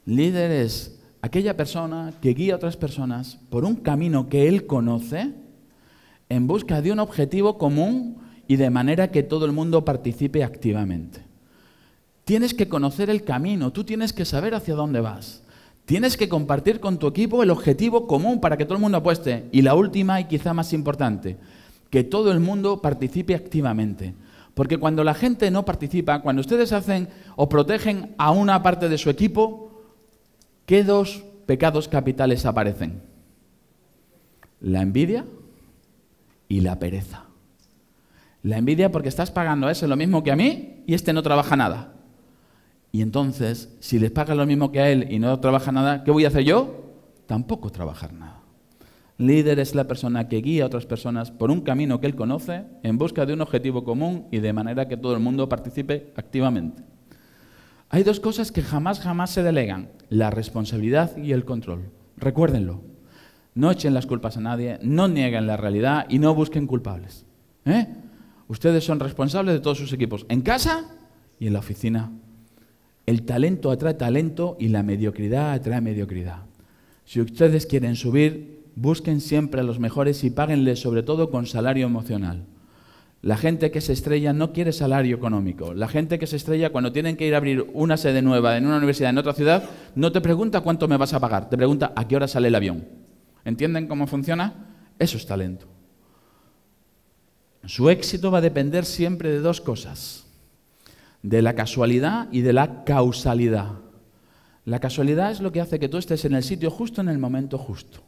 Líder es aquella persona que guía a otras personas por un camino que él conoce en busca de un objetivo común y de manera que todo el mundo participe activamente. Tienes que conocer el camino, tú tienes que saber hacia dónde vas. Tienes que compartir con tu equipo el objetivo común para que todo el mundo apueste. Y la última y quizá más importante, que todo el mundo participe activamente. Porque cuando la gente no participa, cuando ustedes hacen o protegen a una parte de su equipo, ¿qué dos pecados capitales aparecen? La envidia y la pereza. La envidia porque estás pagando a ese lo mismo que a mí y este no trabaja nada. Y entonces, si les pagas lo mismo que a él y no trabaja nada, ¿qué voy a hacer yo? Tampoco trabajar nada. Líder es la persona que guía a otras personas por un camino que él conoce en busca de un objetivo común y de manera que todo el mundo participe activamente. Hay dos cosas que jamás, jamás se delegan, la responsabilidad y el control. Recuérdenlo. No echen las culpas a nadie, no nieguen la realidad y no busquen culpables. ¿Eh? Ustedes son responsables de todos sus equipos, en casa y en la oficina. El talento atrae talento y la mediocridad atrae mediocridad. Si ustedes quieren subir, busquen siempre a los mejores y páguenles sobre todo con salario emocional. La gente que se estrella no quiere salario económico. La gente que se estrella cuando tienen que ir a abrir una sede nueva en una universidad en otra ciudad, no te pregunta cuánto me vas a pagar, te pregunta a qué hora sale el avión. ¿Entienden cómo funciona? Eso es talento. Su éxito va a depender siempre de dos cosas, de la casualidad y de la causalidad. La casualidad es lo que hace que tú estés en el sitio justo en el momento justo.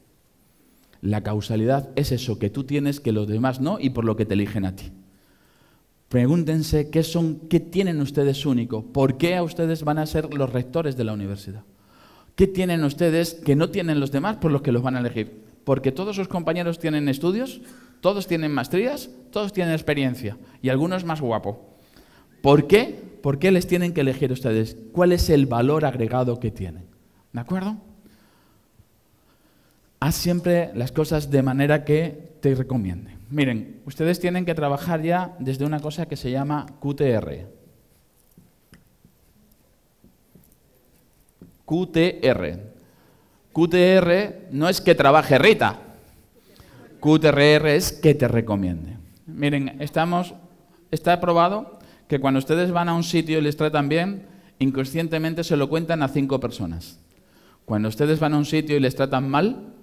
La causalidad es eso que tú tienes que los demás no y por lo que te eligen a ti. Pregúntense qué son, qué tienen ustedes único, por qué a ustedes van a ser los rectores de la universidad. ¿Qué tienen ustedes que no tienen los demás por los que los van a elegir? Porque todos sus compañeros tienen estudios, todos tienen maestrías, todos tienen experiencia y algunos más guapo. ¿Por qué? ¿Por qué les tienen que elegir ustedes? ¿Cuál es el valor agregado que tienen? ¿De acuerdo? Haz siempre las cosas de manera que te recomiende. Miren, ustedes tienen que trabajar ya desde una cosa que se llama QTR. QTR. QTR no es que trabaje Rita. QTR es que te recomiende. Miren, estamos, está probado que cuando ustedes van a un sitio y les tratan bien, inconscientemente se lo cuentan a cinco personas. Cuando ustedes van a un sitio y les tratan mal,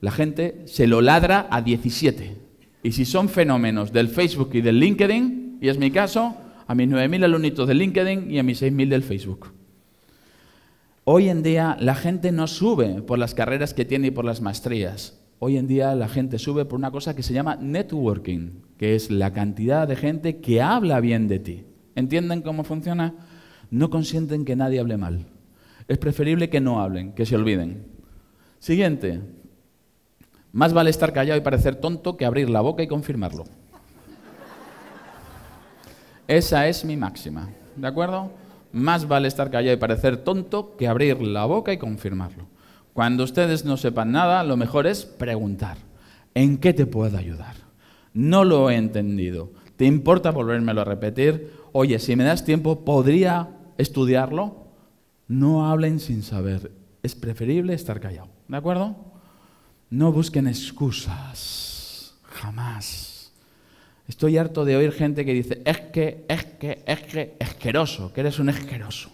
la gente se lo ladra a 17. Y si son fenómenos del Facebook y del LinkedIn, y es mi caso, a mis 9.000 alumnitos del LinkedIn y a mis 6.000 del Facebook. Hoy en día la gente no sube por las carreras que tiene y por las maestrías. Hoy en día la gente sube por una cosa que se llama networking, que es la cantidad de gente que habla bien de ti. ¿Entienden cómo funciona? No consienten que nadie hable mal. Es preferible que no hablen, que se olviden. Siguiente, más vale estar callado y parecer tonto que abrir la boca y confirmarlo. Esa es mi máxima, ¿de acuerdo? Más vale estar callado y parecer tonto que abrir la boca y confirmarlo. Cuando ustedes no sepan nada, lo mejor es preguntar. ¿En qué te puedo ayudar? No lo he entendido. ¿Te importa volvérmelo a repetir? Oye, si me das tiempo, ¿podría estudiarlo? No hablen sin saber. Es preferible estar callado. ¿De acuerdo? No busquen excusas, jamás. Estoy harto de oír gente que dice, es que, es que, es que, asqueroso, que eres un asqueroso.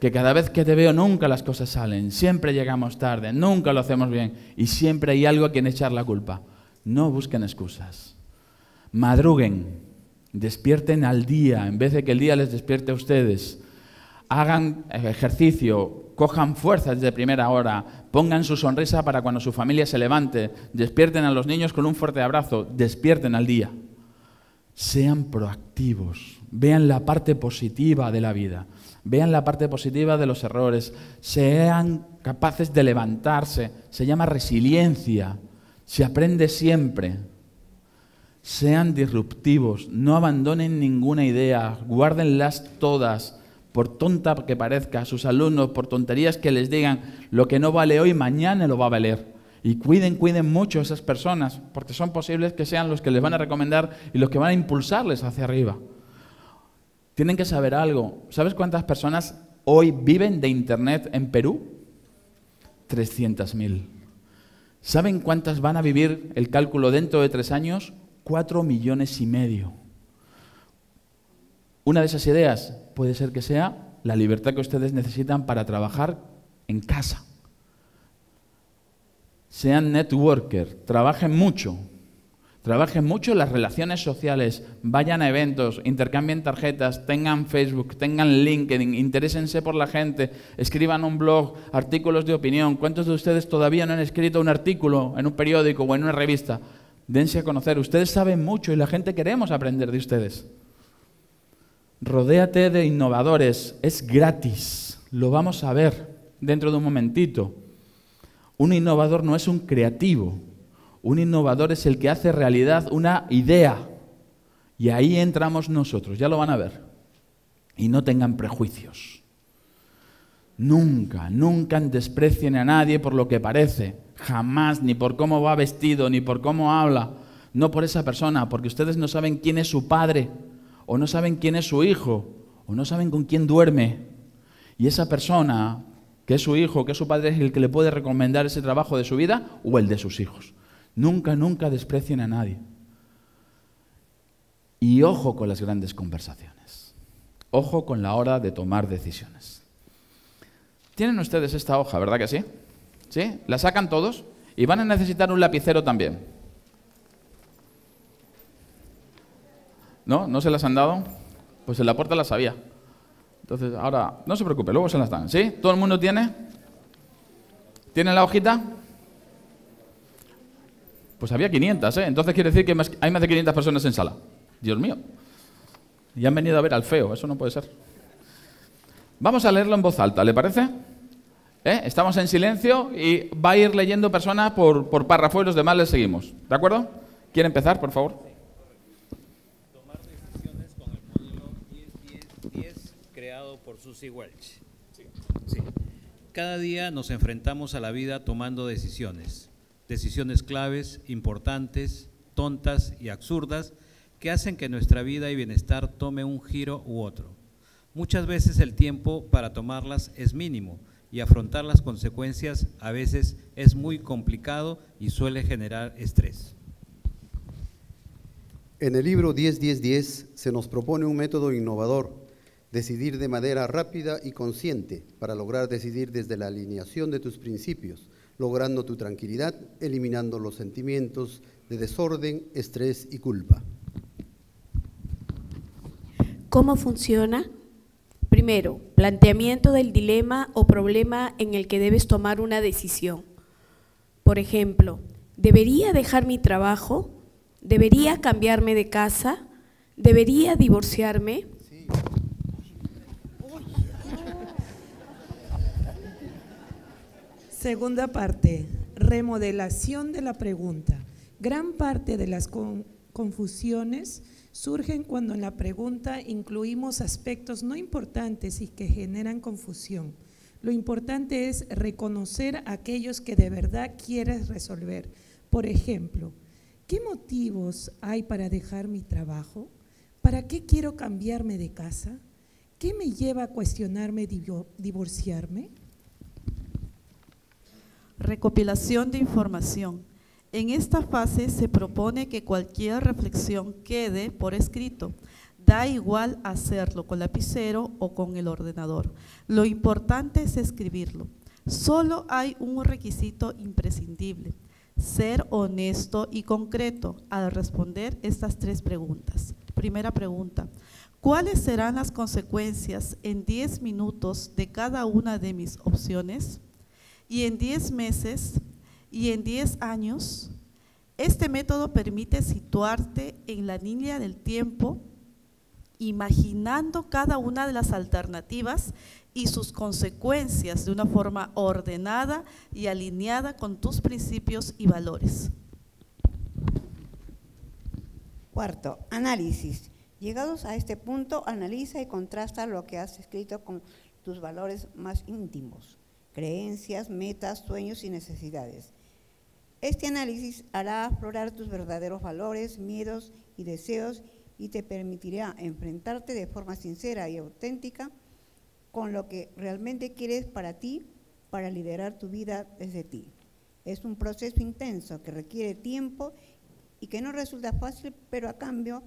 Que cada vez que te veo nunca las cosas salen, siempre llegamos tarde, nunca lo hacemos bien y siempre hay algo a quien echar la culpa. No busquen excusas. Madruguen, despierten al día en vez de que el día les despierte a ustedes. Hagan ejercicio, cojan fuerzas de primera hora, pongan su sonrisa para cuando su familia se levante, despierten a los niños con un fuerte abrazo, despierten al día. Sean proactivos, vean la parte positiva de la vida, vean la parte positiva de los errores, sean capaces de levantarse, se llama resiliencia, se aprende siempre. Sean disruptivos, no abandonen ninguna idea, guárdenlas todas por tonta que parezca a sus alumnos, por tonterías que les digan, lo que no vale hoy, mañana lo va a valer. Y cuiden, cuiden mucho a esas personas, porque son posibles que sean los que les van a recomendar y los que van a impulsarles hacia arriba. Tienen que saber algo. ¿Sabes cuántas personas hoy viven de Internet en Perú? 300.000. ¿Saben cuántas van a vivir el cálculo dentro de tres años? Cuatro millones y medio. Una de esas ideas puede ser que sea la libertad que ustedes necesitan para trabajar en casa. Sean networker, trabajen mucho, trabajen mucho las relaciones sociales, vayan a eventos, intercambien tarjetas, tengan Facebook, tengan LinkedIn, interésense por la gente, escriban un blog, artículos de opinión. ¿Cuántos de ustedes todavía no han escrito un artículo en un periódico o en una revista? Dense a conocer. Ustedes saben mucho y la gente queremos aprender de ustedes. Rodéate de innovadores, es gratis, lo vamos a ver dentro de un momentito. Un innovador no es un creativo, un innovador es el que hace realidad una idea. Y ahí entramos nosotros, ya lo van a ver. Y no tengan prejuicios. Nunca, nunca desprecien a nadie por lo que parece, jamás, ni por cómo va vestido, ni por cómo habla, no por esa persona, porque ustedes no saben quién es su padre, o no saben quién es su hijo, o no saben con quién duerme. Y esa persona, que es su hijo, que es su padre, es el que le puede recomendar ese trabajo de su vida o el de sus hijos. Nunca, nunca desprecien a nadie. Y ojo con las grandes conversaciones. Ojo con la hora de tomar decisiones. Tienen ustedes esta hoja, ¿verdad que sí? ¿Sí? La sacan todos y van a necesitar un lapicero también. ¿No? ¿No se las han dado? Pues en la puerta las había. Entonces, ahora, no se preocupe, luego se las dan. ¿Sí? ¿Todo el mundo tiene? ¿Tiene la hojita? Pues había 500, ¿eh? Entonces quiere decir que hay más de 500 personas en sala. Dios mío. Y han venido a ver al feo, eso no puede ser. Vamos a leerlo en voz alta, ¿le parece? ¿Eh? Estamos en silencio y va a ir leyendo personas por, por párrafo y los demás les seguimos. ¿De acuerdo? ¿Quiere empezar, por favor? Tomar decisiones con el modelo 10-10-10 creado por Susie Welch. Sí. Cada día nos enfrentamos a la vida tomando decisiones. Decisiones claves, importantes, tontas y absurdas que hacen que nuestra vida y bienestar tome un giro u otro. Muchas veces el tiempo para tomarlas es mínimo y afrontar las consecuencias a veces es muy complicado y suele generar estrés. En el libro 10-10-10 se nos propone un método innovador, decidir de manera rápida y consciente para lograr decidir desde la alineación de tus principios, logrando tu tranquilidad, eliminando los sentimientos de desorden, estrés y culpa. ¿Cómo funciona? Primero, planteamiento del dilema o problema en el que debes tomar una decisión. Por ejemplo, ¿debería dejar mi trabajo? ¿Debería cambiarme de casa? ¿Debería divorciarme? Segunda parte, remodelación de la pregunta. Gran parte de las confusiones surgen cuando en la pregunta incluimos aspectos no importantes y que generan confusión. Lo importante es reconocer aquellos que de verdad quieres resolver. Por ejemplo, ¿qué motivos hay para dejar mi trabajo? ¿Para qué quiero cambiarme de casa? ¿Qué me lleva a cuestionarme divorciarme? Recopilación de información. En esta fase se propone que cualquier reflexión quede por escrito. Da igual hacerlo con lapicero o con el ordenador. Lo importante es escribirlo. Solo hay un requisito imprescindible, ser honesto y concreto al responder estas tres preguntas. Primera pregunta, ¿cuáles serán las consecuencias en 10 minutos de cada una de mis opciones? Y en 10 meses y en 10 años, este método permite situarte en la línea del tiempo, imaginando cada una de las alternativas y sus consecuencias de una forma ordenada y alineada con tus principios y valores. Cuarto, análisis. Llegados a este punto, analiza y contrasta lo que has escrito con tus valores más íntimos, creencias, metas, sueños y necesidades. Este análisis hará aflorar tus verdaderos valores, miedos y deseos y te permitirá enfrentarte de forma sincera y auténtica con lo que realmente quieres para ti, para liderar tu vida desde ti. Es un proceso intenso que requiere tiempo y que no resulta fácil, pero a cambio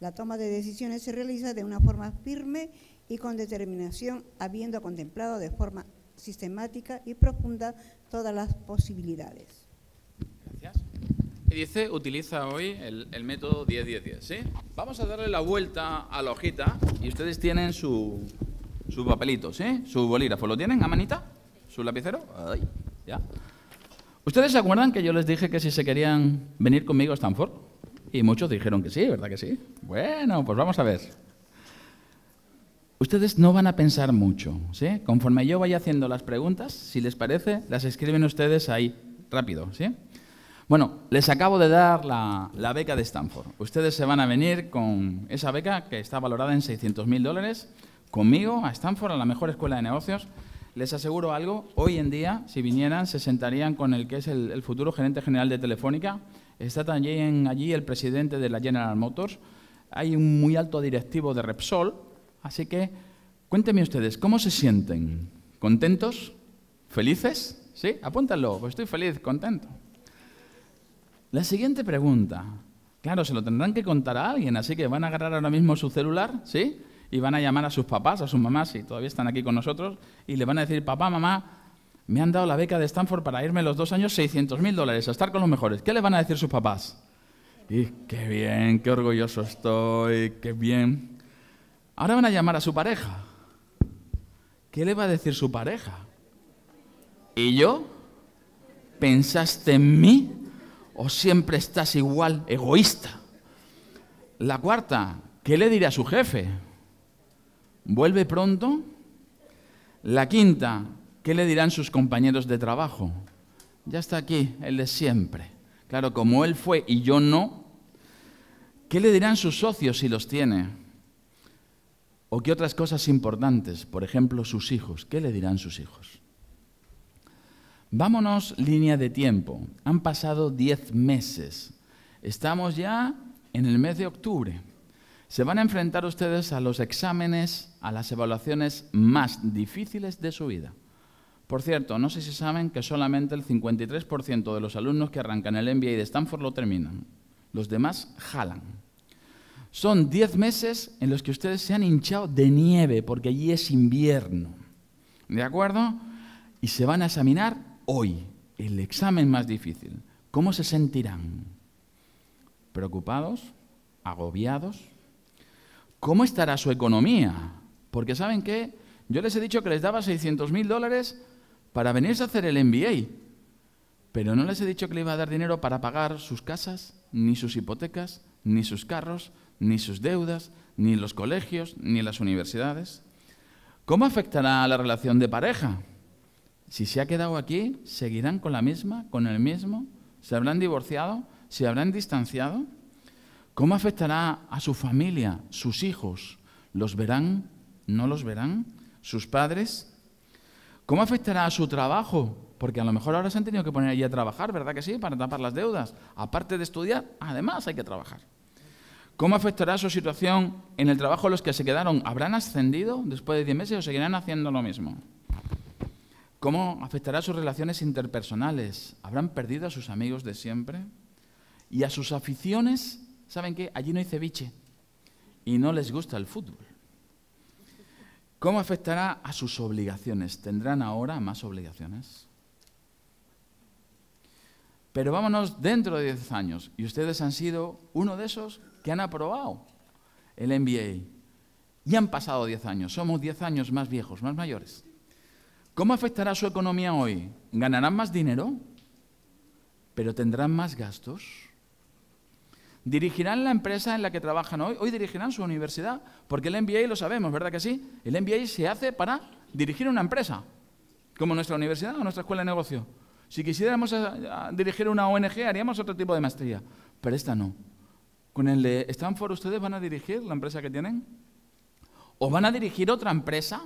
la toma de decisiones se realiza de una forma firme y con determinación, habiendo contemplado de forma sistemática y profunda todas las posibilidades dice, utiliza hoy el, método 10-10-10, ¿sí? Vamos a darle la vuelta a la hojita y ustedes tienen su, su papelito, ¿sí? Su bolígrafo, ¿lo tienen a manita? ¿Su lapicero? ya. ¿Ustedes se acuerdan que yo les dije que si se querían venir conmigo a Stanford? Y muchos dijeron que sí, ¿verdad que sí? Bueno, pues vamos a ver. Ustedes no van a pensar mucho, ¿sí? Conforme yo vaya haciendo las preguntas, si les parece, las escriben ustedes ahí, rápido, ¿sí? Bueno, les acabo de dar la, beca de Stanford. Ustedes se van a venir con esa beca que está valorada en 600 mil dólares conmigo a Stanford, a la mejor escuela de negocios. Les aseguro algo, hoy en día, si vinieran, se sentarían con el que es el, futuro gerente general de Telefónica. Está también allí el presidente de la General Motors. Hay un muy alto directivo de Repsol. Así que cuéntenme ustedes, ¿cómo se sienten? ¿Contentos? ¿Felices? ¿Sí? Apúntenlo, pues estoy feliz, contento. La siguiente pregunta, Claro, se lo tendrán que contar a alguien, así que van a agarrar ahora mismo su celular, ¿sí? Y van a llamar a sus papás, a sus mamás, si todavía están aquí con nosotros, y le van a decir, papá, mamá, me han dado la beca de Stanford para irme los dos años 600 mil dólares, a estar con los mejores. ¿Qué le van a decir sus papás? Y qué bien, qué orgulloso estoy, qué bien. Ahora van a llamar a su pareja. ¿Qué le va a decir su pareja? ¿Y yo? ¿Pensaste en mí? ¿O siempre estás igual egoísta? La cuarta, ¿qué le dirá a su jefe? ¿Vuelve pronto? La quinta, ¿qué le dirán sus compañeros de trabajo? Ya está aquí, el de siempre. Claro, como él fue y yo no, ¿qué le dirán sus socios si los tiene? ¿O qué otras cosas importantes? Por ejemplo, sus hijos. ¿Qué le dirán sus hijos? Vámonos línea de tiempo. Han pasado 10 meses. Estamos ya en el mes de octubre. Se van a enfrentar ustedes a los exámenes, a las evaluaciones más difíciles de su vida. Por cierto, no sé si saben que solamente el 53% de los alumnos que arrancan el MBA de Stanford lo terminan. Los demás jalan. Son 10 meses en los que ustedes se han hinchado de nieve porque allí es invierno. ¿De acuerdo? Y se van a examinar hoy, el examen más difícil, ¿cómo se sentirán? ¿Preocupados? ¿Agobiados? ¿Cómo estará su economía? Porque ¿saben qué? Yo les he dicho que les daba 600 mil dólares para venirse a hacer el MBA, pero no les he dicho que le iba a dar dinero para pagar sus casas, ni sus hipotecas, ni sus carros, ni sus deudas, ni los colegios, ni las universidades. ¿Cómo afectará a la relación de pareja? Si se ha quedado aquí, ¿seguirán con la misma, con el mismo? ¿Se habrán divorciado? ¿Se habrán distanciado? ¿Cómo afectará a su familia, sus hijos? ¿Los verán? ¿No los verán? ¿Sus padres? ¿Cómo afectará a su trabajo? Porque a lo mejor ahora se han tenido que poner allí a trabajar, ¿verdad que sí? Para tapar las deudas. Aparte de estudiar, además hay que trabajar. ¿Cómo afectará su situación en el trabajo los que se quedaron? ¿Habrán ascendido después de 10 meses o seguirán haciendo lo mismo? ¿Cómo afectará sus relaciones interpersonales? ¿Habrán perdido a sus amigos de siempre? Y a sus aficiones, ¿saben qué? Allí no hay ceviche y no les gusta el fútbol. ¿Cómo afectará a sus obligaciones? ¿Tendrán ahora más obligaciones? Pero vámonos dentro de 10 años y ustedes han sido uno de esos que han aprobado el MBA. Y han pasado 10 años, somos 10 años más viejos, más mayores. ¿Cómo afectará su economía hoy? ¿Ganarán más dinero? ¿Pero tendrán más gastos? ¿Dirigirán la empresa en la que trabajan hoy? ¿Hoy dirigirán su universidad? Porque el MBA lo sabemos, ¿verdad que sí? El MBA se hace para dirigir una empresa, como nuestra universidad o nuestra escuela de negocio. Si quisiéramos eh, dirigir una ONG, haríamos otro tipo de maestría, pero esta no. Con el de Stanford, ¿ustedes van a dirigir la empresa que tienen? ¿O van a dirigir otra empresa?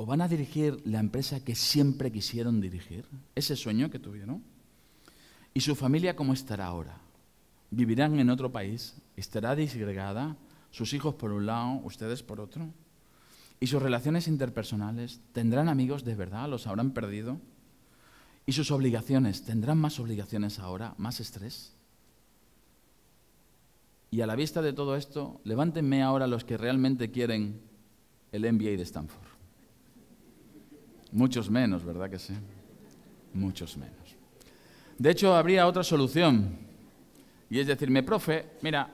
o van a dirigir la empresa que siempre quisieron dirigir, ese sueño que tuvieron. ¿Y su familia cómo estará ahora? ¿Vivirán en otro país? ¿Estará disgregada? ¿Sus hijos por un lado, ustedes por otro? ¿Y sus relaciones interpersonales? ¿Tendrán amigos de verdad? ¿Los habrán perdido? ¿Y sus obligaciones? ¿Tendrán más obligaciones ahora? ¿Más estrés? Y a la vista de todo esto, levántenme ahora los que realmente quieren el MBA de Stanford. Muchos menos, ¿verdad que sí? Muchos menos. De hecho, habría otra solución. Y es decirme, profe, mira,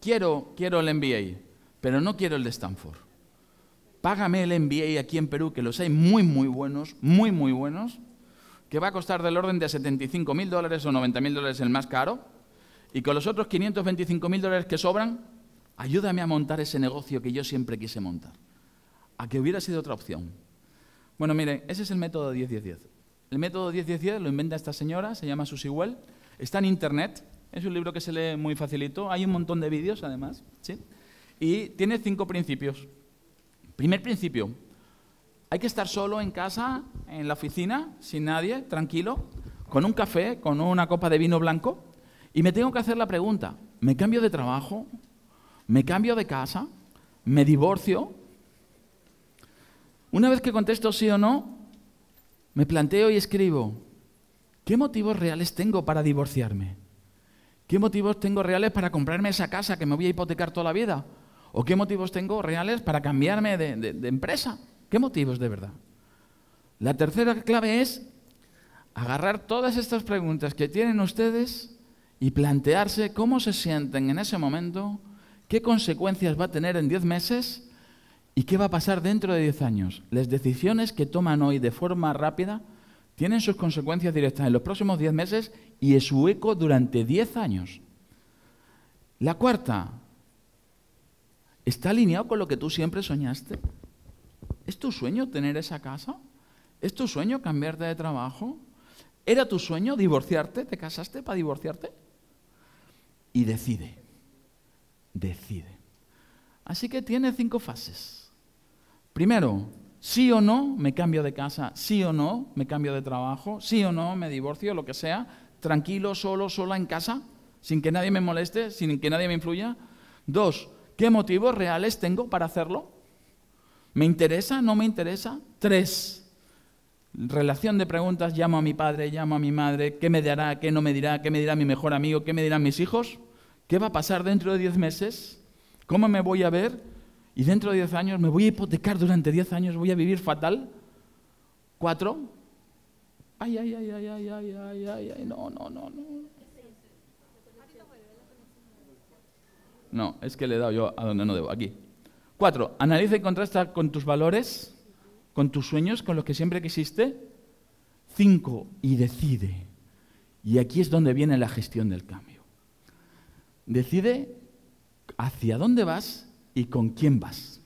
quiero, quiero el MBA, pero no quiero el de Stanford. Págame el MBA aquí en Perú, que los hay muy, muy buenos, muy, muy buenos, que va a costar del orden de 75 mil dólares o 90 mil dólares el más caro, y con los otros 525 mil dólares que sobran, ayúdame a montar ese negocio que yo siempre quise montar. A que hubiera sido otra opción. Bueno, miren, ese es el método 10-10-10. El método 10-10-10 lo inventa esta señora, se llama Susie Well, está en internet, es un libro que se lee muy facilito, hay un montón de vídeos además, ¿sí? Y tiene cinco principios. Primer principio, hay que estar solo en casa, en la oficina, sin nadie, tranquilo, con un café, con una copa de vino blanco, y me tengo que hacer la pregunta, ¿me cambio de trabajo? ¿Me cambio de casa? ¿Me divorcio? Una vez que contesto sí o no, me planteo y escribo, ¿qué motivos reales tengo para divorciarme? ¿Qué motivos tengo reales para comprarme esa casa que me voy a hipotecar toda la vida? ¿O qué motivos tengo reales para cambiarme de, empresa? ¿Qué motivos de verdad? La tercera clave es agarrar todas estas preguntas que tienen ustedes y plantearse cómo se sienten en ese momento, qué consecuencias va a tener en 10 meses y qué va a pasar dentro de 10 años. Las decisiones que toman hoy de forma rápida tienen sus consecuencias directas en los próximos 10 meses y es su eco durante 10 años. La cuarta, ¿está alineado con lo que tú siempre soñaste? ¿Es tu sueño tener esa casa? ¿Es tu sueño cambiarte de trabajo? ¿Era tu sueño divorciarte? ¿Te casaste para divorciarte? Y decide, decide. Así que tiene cinco fases. Primero, sí o no me cambio de casa, sí o no me cambio de trabajo, sí o no me divorcio, lo que sea, tranquilo, solo, sola en casa, sin que nadie me moleste, sin que nadie me influya. Dos, ¿qué motivos reales tengo para hacerlo? ¿Me interesa? ¿No me interesa? Tres, relación de preguntas, llamo a mi padre, llamo a mi madre, ¿qué me dirá, qué no me dirá, qué me dirá mi mejor amigo, qué me dirán mis hijos? ¿Qué va a pasar dentro de diez meses? ¿Cómo me voy a ver? Y dentro de diez años me voy a hipotecar durante diez años, voy a vivir fatal. Cuatro, Ay, ay, ay, ay, ay, ay, ay, ay, ay, no, no, no, no. No, es que le he dado yo a donde no debo, aquí. Cuatro, analiza y contrasta con tus valores, con tus sueños, con los que siempre quisiste. Cinco, y decide. Y aquí es donde viene la gestión del cambio. Decide hacia dónde vas y con quién vas.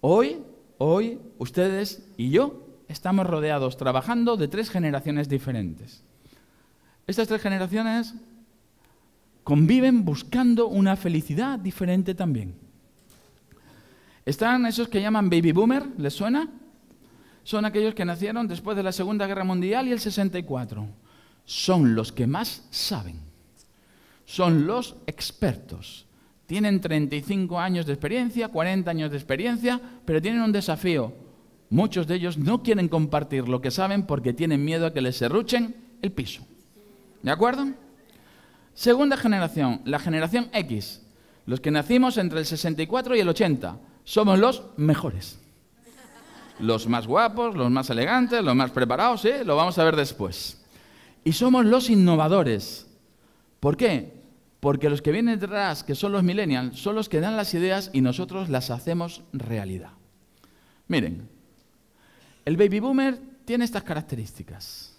Hoy, hoy, ustedes y yo estamos rodeados trabajando de tres generaciones diferentes. Estas tres generaciones conviven buscando una felicidad diferente también. Están esos que llaman baby boomer, ¿les suena? Son aquellos que nacieron después de la Segunda Guerra Mundial y el 64. Son los que más saben. Son los expertos. Tienen 35 años de experiencia, 40 años de experiencia, pero tienen un desafío Muchos de ellos no quieren compartir lo que saben porque tienen miedo a que les serruchen el piso. ¿De acuerdo? Segunda generación, la generación X. Los que nacimos entre el 64 y el 80. Somos los mejores. Los más guapos, los más elegantes, los más preparados, ¿sí? Lo vamos a ver después. Y somos los innovadores. ¿Por qué? Porque los que vienen detrás, que son los millennials, son los que dan las ideas y nosotros las hacemos realidad. Miren, el baby boomer tiene estas características.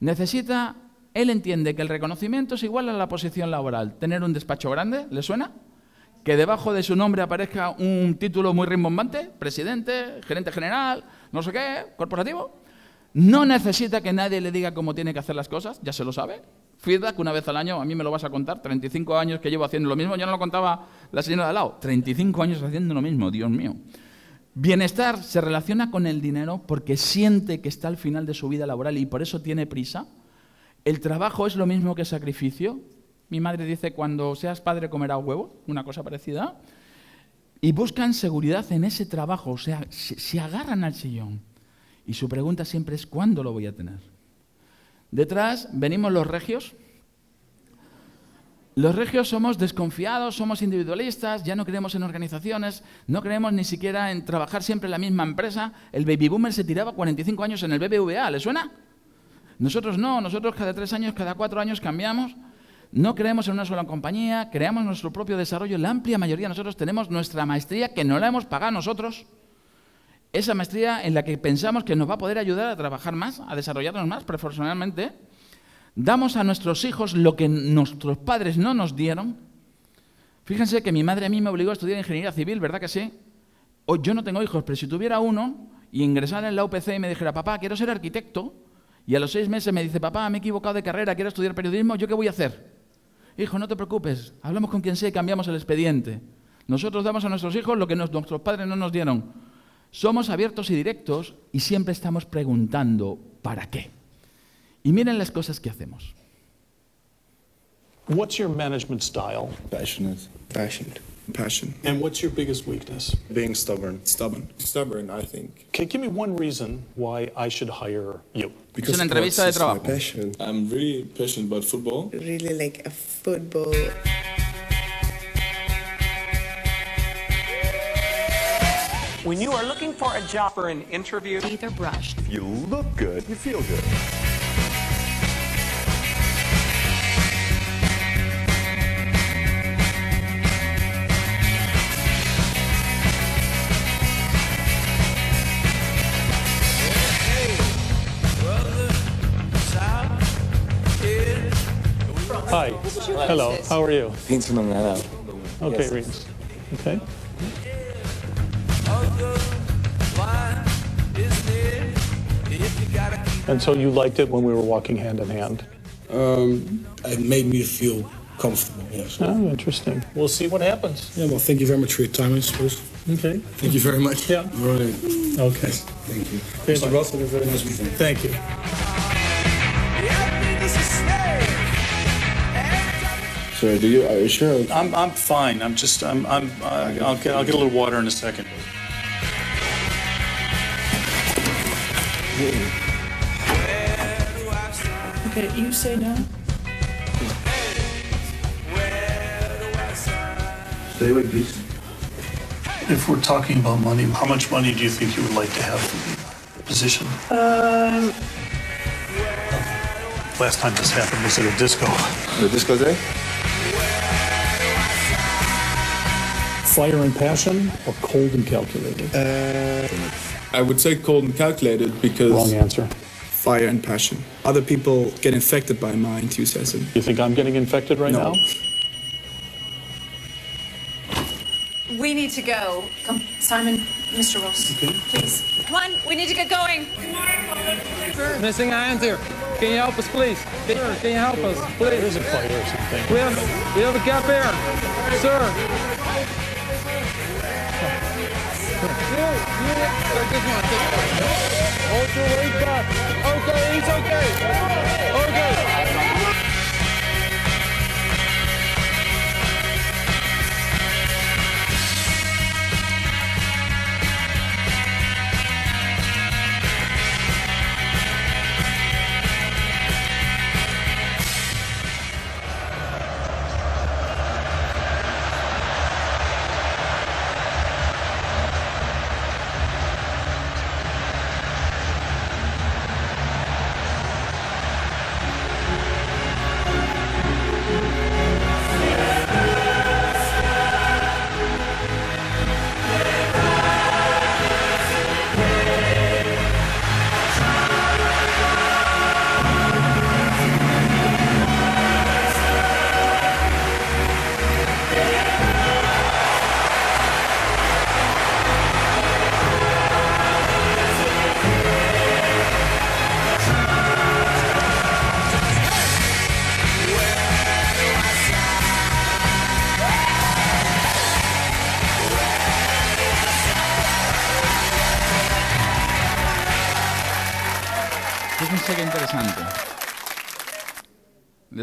Necesita, él entiende que el reconocimiento es igual a la posición laboral. Tener un despacho grande, ¿le suena? Que debajo de su nombre aparezca un título muy rimbombante, presidente, gerente general, no sé qué, corporativo. No necesita que nadie le diga cómo tiene que hacer las cosas, ya se lo sabe. Feedback una vez al año, a mí me lo vas a contar, 35 años que llevo haciendo lo mismo, ya no lo contaba la señora de al lado, 35 años haciendo lo mismo, Dios mío. Bienestar se relaciona con el dinero porque siente que está al final de su vida laboral y por eso tiene prisa. El trabajo es lo mismo que sacrificio. Mi madre dice, cuando seas padre comerás huevo, una cosa parecida. Y buscan seguridad en ese trabajo, o sea, se, agarran al sillón. Y su pregunta siempre es, ¿cuándo lo voy a tener? Detrás venimos los regios, los regios somos desconfiados, somos individualistas, ya no creemos en organizaciones, no creemos ni siquiera en trabajar siempre en la misma empresa. El baby boomer se tiraba 45 años en el BBVA, ¿le suena? Nosotros no, nosotros cada tres años, cada cuatro años cambiamos. No creemos en una sola compañía, creamos nuestro propio desarrollo. La amplia mayoría de nosotros tenemos nuestra maestría que no la hemos pagado nosotros. Esa maestría en la que pensamos que nos va a poder ayudar a trabajar más, a desarrollarnos más profesionalmente. Damos a nuestros hijos lo que nuestros padres no nos dieron. Fíjense que mi madre a mí me obligó a estudiar ingeniería civil, ¿verdad que sí? Yo no tengo hijos, pero si tuviera uno y ingresara en la UPC y me dijera, papá, quiero ser arquitecto, y a los seis meses me dice, papá, me he equivocado de carrera, quiero estudiar periodismo, ¿yo qué voy a hacer? Hijo, no te preocupes, hablamos con quien sea y cambiamos el expediente. Nosotros damos a nuestros hijos lo que nuestros padres no nos dieron. Somos abiertos y directos y siempre estamos preguntando, ¿para qué? Y miren las cosas que hacemos. What's your management style? Passionate. Passionate. Passion. And what's your biggest weakness? Being stubborn. Stubborn. Stubborn, I think. Okay, give me one reason why I should hire you. Es una entrevista de sports my passion. I'm really passionate about football. really like a football. When you are looking for a job for an interview, teeth are brushed. You look good, you feel good. Hi. Hello. How are you? Bien fenomenal. Okay, Yes. Reeves. Okay. And so you liked it when we were walking hand in hand? Um, it made me feel comfortable, yes. Oh, interesting. We'll see what happens. Yeah, well, thank you very much for your time, I suppose. Okay. Thank you very much. Yeah. All right. Okay. Thank you. Mr. Ross, have a very nice weekend. Thank you. Sir, do you, are you sure? I'm, I'm fine. I'm just, I'm, I'm, uh, I'll get, I'll get a little water in a second. Okay, you say no? Stay away, please. If we're talking about money, how much money do you think you would like to have for the position? Um, Last time this happened was at a disco. The disco day? Fire and passion or cold and calculated? Uh, I would say cold and calculated because. Wrong answer. Fire and passion. Other people get infected by my enthusiasm. You think I'm getting infected right No. now? we need to go. Come, Simon, Mr. Ross, please. Come on, we need to get going. Missing hands here. Can you help us, please? Can, can you help us, please? There's a fire or something. We have, we have a gap here, sir. through. You, like this one. This one. Hold your weight back. Okay, it's okay.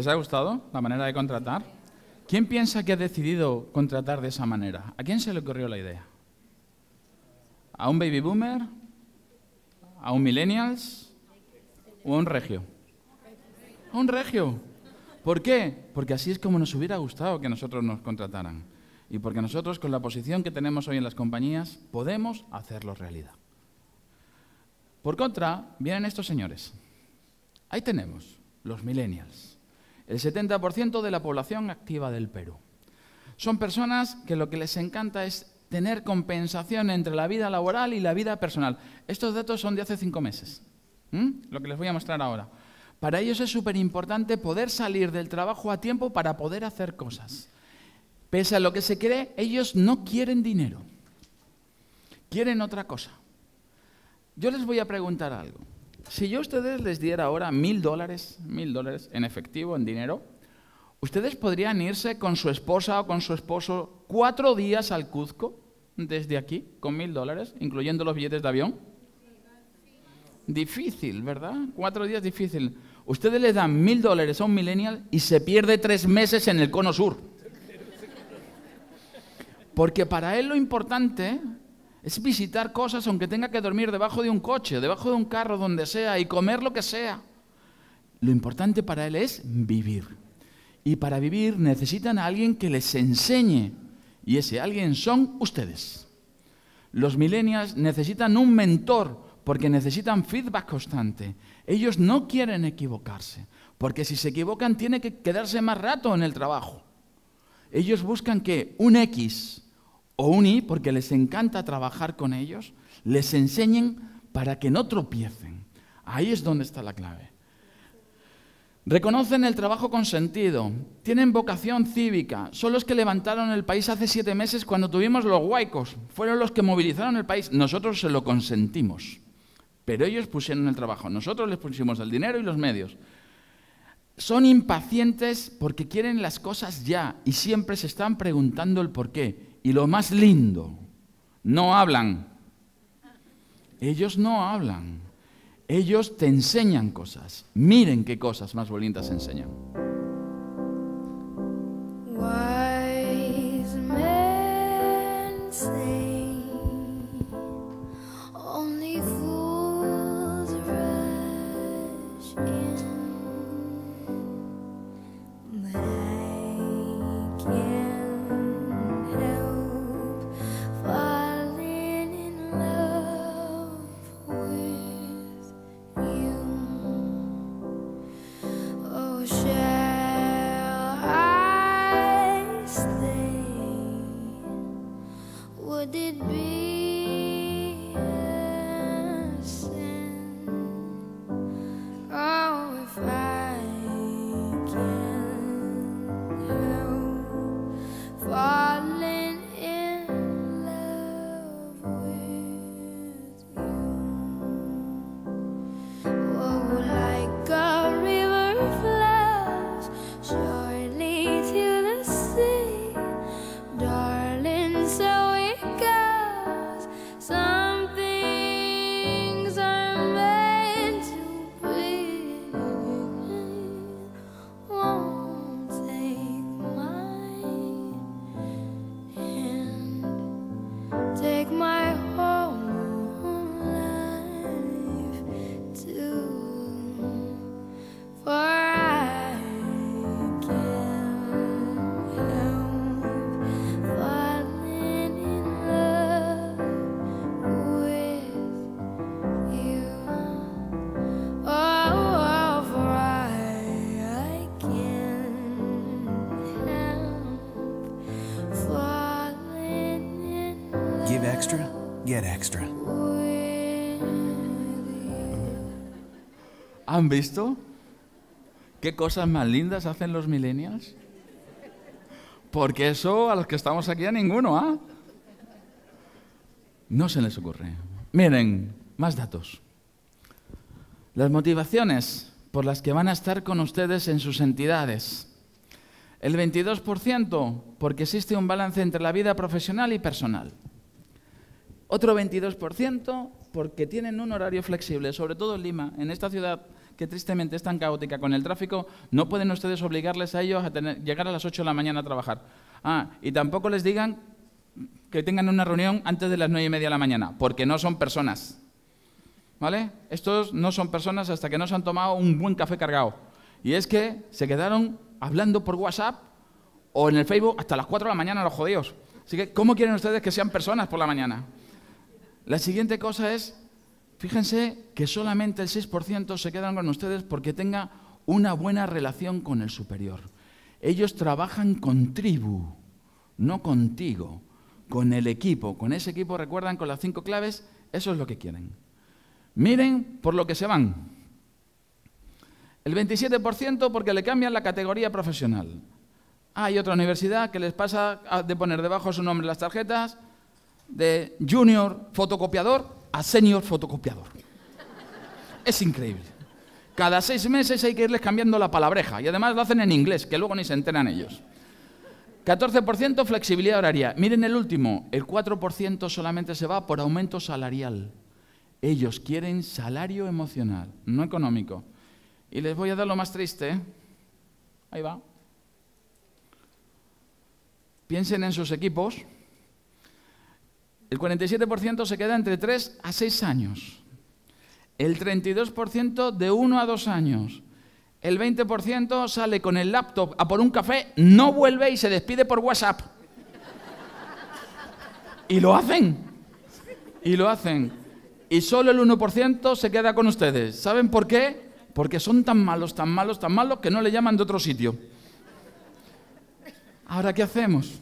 ¿Les ha gustado la manera de contratar? ¿Quién piensa que ha decidido contratar de esa manera? ¿A quién se le ocurrió la idea? ¿A un baby boomer? ¿A un millennials? ¿O a un regio? ¿A un regio? ¿Por qué? Porque así es como nos hubiera gustado que nosotros nos contrataran. Y porque nosotros, con la posición que tenemos hoy en las compañías, podemos hacerlo realidad. Por contra, vienen estos señores. Ahí tenemos los millennials, el 70% de la población activa del Perú. Son personas que lo que les encanta es tener compensación entre la vida laboral y la vida personal. Estos datos son de hace cinco meses, lo que les voy a mostrar ahora. Para ellos es súper importante poder salir del trabajo a tiempo para poder hacer cosas. Pese a lo que se cree, ellos no quieren dinero, quieren otra cosa. Yo les voy a preguntar algo. Si yo a ustedes les diera ahora mil dólares, mil dólares en efectivo, en dinero, ¿ustedes podrían irse con su esposa o con su esposo cuatro días al Cuzco desde aquí con mil dólares, incluyendo los billetes de avión? Difícil, ¿verdad? Cuatro días difícil. Ustedes le dan mil dólares a un millennial y se pierde tres meses en el cono sur. Porque para él lo importante es visitar cosas aunque tenga que dormir debajo de un coche, debajo de un carro, donde sea, y comer lo que sea. Lo importante para él es vivir. Y para vivir necesitan a alguien que les enseñe. Y ese alguien son ustedes. Los millennials necesitan un mentor porque necesitan feedback constante. Ellos no quieren equivocarse, porque si se equivocan tiene que quedarse más rato en el trabajo. Ellos buscan que un X o un Y, porque les encanta trabajar con ellos, les enseñen para que no tropiecen. Ahí es donde está la clave. Reconocen el trabajo con sentido, tienen vocación cívica, son los que levantaron el país hace siete meses cuando tuvimos los huaicos, fueron los que movilizaron el país, nosotros se lo consentimos, pero ellos pusieron el trabajo, nosotros les pusimos el dinero y los medios. Son impacientes porque quieren las cosas ya y siempre se están preguntando el por qué. Y lo más lindo, no hablan. Ellos no hablan. Ellos te enseñan cosas. Miren qué cosas más bonitas enseñan. ¿Han visto qué cosas más lindas hacen los millennials? Porque eso a los que estamos aquí a ninguno, ¿ah? No se les ocurre. Miren, más datos. Las motivaciones por las que van a estar con ustedes en sus entidades. El 22% porque existe un balance entre la vida profesional y personal. Otro 22% porque tienen un horario flexible, sobre todo en Lima, en esta ciudad que tristemente es tan caótica con el tráfico, no pueden ustedes obligarles a ellos a llegar a las 8 de la mañana a trabajar. Ah, y tampoco les digan que tengan una reunión antes de las 9 y media de la mañana, porque no son personas. ¿Vale? Estos no son personas hasta que no se han tomado un buen café cargado. Y es que se quedaron hablando por WhatsApp o en el Facebook hasta las 4 de la mañana los jodidos. Así que, ¿cómo quieren ustedes que sean personas por la mañana? La siguiente cosa es Fíjense que solamente el 6% se quedan con ustedes porque tenga una buena relación con el superior. Ellos trabajan con tribu, no contigo, con el equipo. Con ese equipo, recuerdan, con las cinco claves, eso es lo que quieren. Miren por lo que se van. El 27% porque le cambian la categoría profesional. Hay otra universidad que les pasa de poner debajo su nombre las tarjetas de junior fotocopiador a senior fotocopiador. Es increíble. Cada seis meses hay que irles cambiando la palabreja y además lo hacen en inglés, que luego ni se enteran ellos. 14% flexibilidad horaria. Miren el último, el 4% solamente se va por aumento salarial. Ellos quieren salario emocional, no económico. Y les voy a dar lo más triste. Ahí va. Piensen en sus equipos El 47% se queda entre 3 a 6 años. El 32% de 1 a 2 años. El 20% sale con el laptop a por un café, no vuelve y se despide por WhatsApp. Y lo hacen. Y lo hacen. Y solo el 1% se queda con ustedes. ¿Saben por qué? Porque son tan malos, tan malos, tan malos que no le llaman de otro sitio. Ahora, ¿qué hacemos?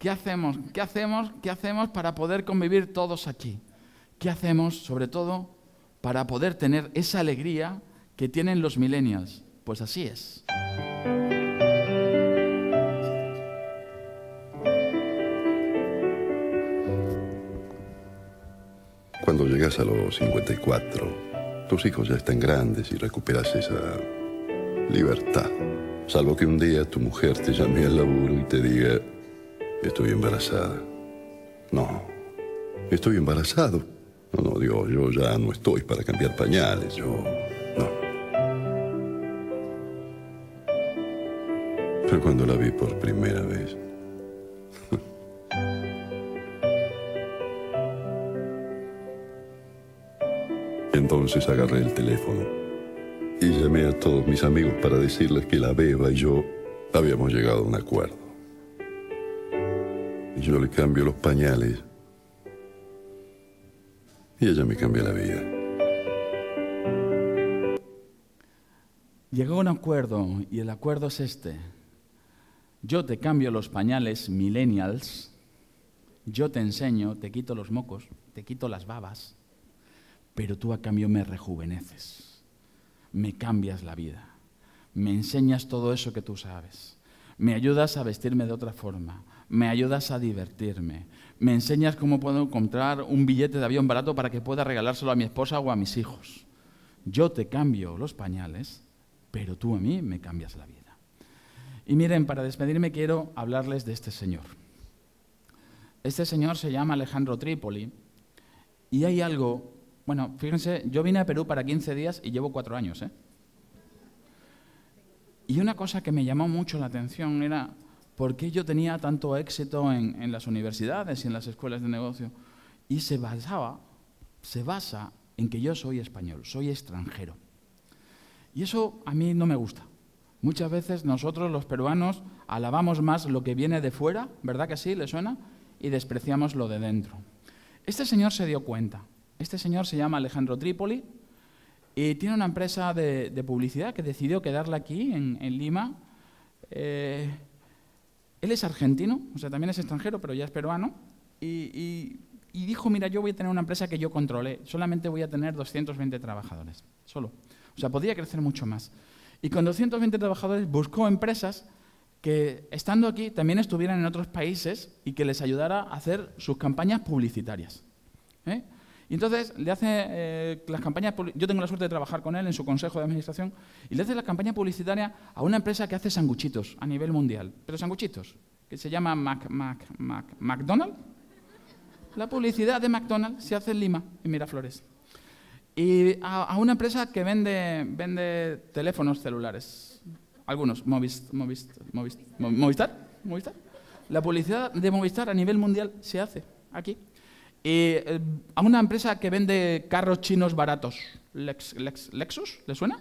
¿Qué hacemos? ¿Qué hacemos? ¿Qué hacemos para poder convivir todos aquí? ¿Qué hacemos, sobre todo, para poder tener esa alegría que tienen los millennials? Pues así es. Cuando llegas a los 54, tus hijos ya están grandes y recuperas esa libertad. Salvo que un día tu mujer te llame al laburo y te diga, estoy embarazada. No, estoy embarazado. No, no, digo, yo ya no estoy para cambiar pañales, yo no. Pero cuando la vi por primera vez, Entonces agarré el teléfono y llamé a todos mis amigos para decirles que la beba y yo habíamos llegado a un acuerdo. Yo le cambio los pañales. Y ella me cambia la vida. Llegó un acuerdo y el acuerdo es este. Yo te cambio los pañales millennials, yo te enseño, te quito los mocos, te quito las babas, pero tú a cambio me rejuveneces, me cambias la vida, me enseñas todo eso que tú sabes, me ayudas a vestirme de otra forma, me ayudas a divertirme, me enseñas cómo puedo encontrar un billete de avión barato para que pueda regalárselo a mi esposa o a mis hijos. Yo te cambio los pañales, pero tú a mí me cambias la vida. Y miren, para despedirme quiero hablarles de este señor. Este señor se llama Alejandro Trípoli y hay algo bueno, fíjense, yo vine a Perú para 15 días y llevo cuatro años. ¿eh? Y una cosa que me llamó mucho la atención era por qué yo tenía tanto éxito en, las universidades y en las escuelas de negocio. Y se basaba, se basa en que yo soy español, soy extranjero. Y eso a mí no me gusta. Muchas veces nosotros los peruanos alabamos más lo que viene de fuera, ¿verdad que sí? ¿Le suena? Y despreciamos lo de dentro. Este señor se dio cuenta este señor se llama Alejandro Trípoli y tiene una empresa de, publicidad que decidió quedarla aquí, en, Lima. Eh, él es argentino, o sea, también es extranjero, pero ya es peruano. Y, dijo, mira, yo voy a tener una empresa que yo controle, solamente voy a tener 220 trabajadores, solo. O sea, podría crecer mucho más. Y con 220 trabajadores buscó empresas que, estando aquí, también estuvieran en otros países y que les ayudara a hacer sus campañas publicitarias. ¿eh? Y entonces le hace eh, las campañas, yo tengo la suerte de trabajar con él en su consejo de administración, y le hace la campaña publicitaria a una empresa que hace sanguchitos a nivel mundial, pero sanguchitos, que se llama McDonald's. La publicidad de McDonald's se hace en Lima, en Miraflores. Y a, una empresa que vende, vende teléfonos celulares, algunos, Movistar, Movistar. La publicidad de Movistar a nivel mundial se hace aquí. Eh, a una empresa que vende carros chinos baratos, Lexus, ¿le suena?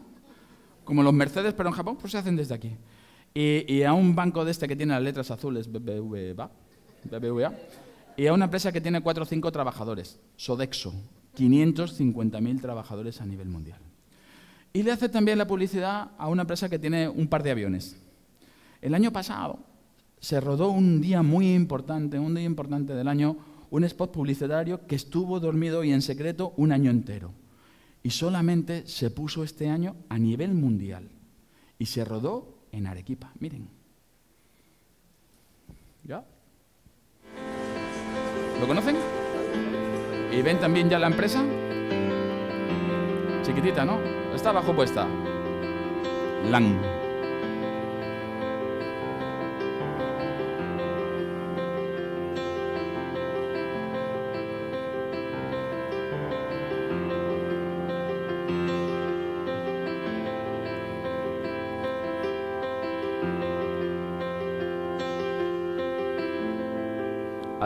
Como los Mercedes, pero en Japón, pues se hacen desde aquí. Y, a un banco de este que tiene las letras azules, BBVA, BBVA, y a una empresa que tiene 4 o 5 trabajadores, Sodexo, 550.000 trabajadores a nivel mundial. Y le hace también la publicidad a una empresa que tiene un par de aviones. El año pasado se rodó un día muy importante, un día importante del año, un spot publicitario que estuvo dormido y en secreto un año entero. Y solamente se puso este año a nivel mundial. Y se rodó en Arequipa. Miren. ¿Ya? ¿Lo conocen? ¿Y ven también ya la empresa? Chiquitita, ¿no? Está bajo puesta. LAN.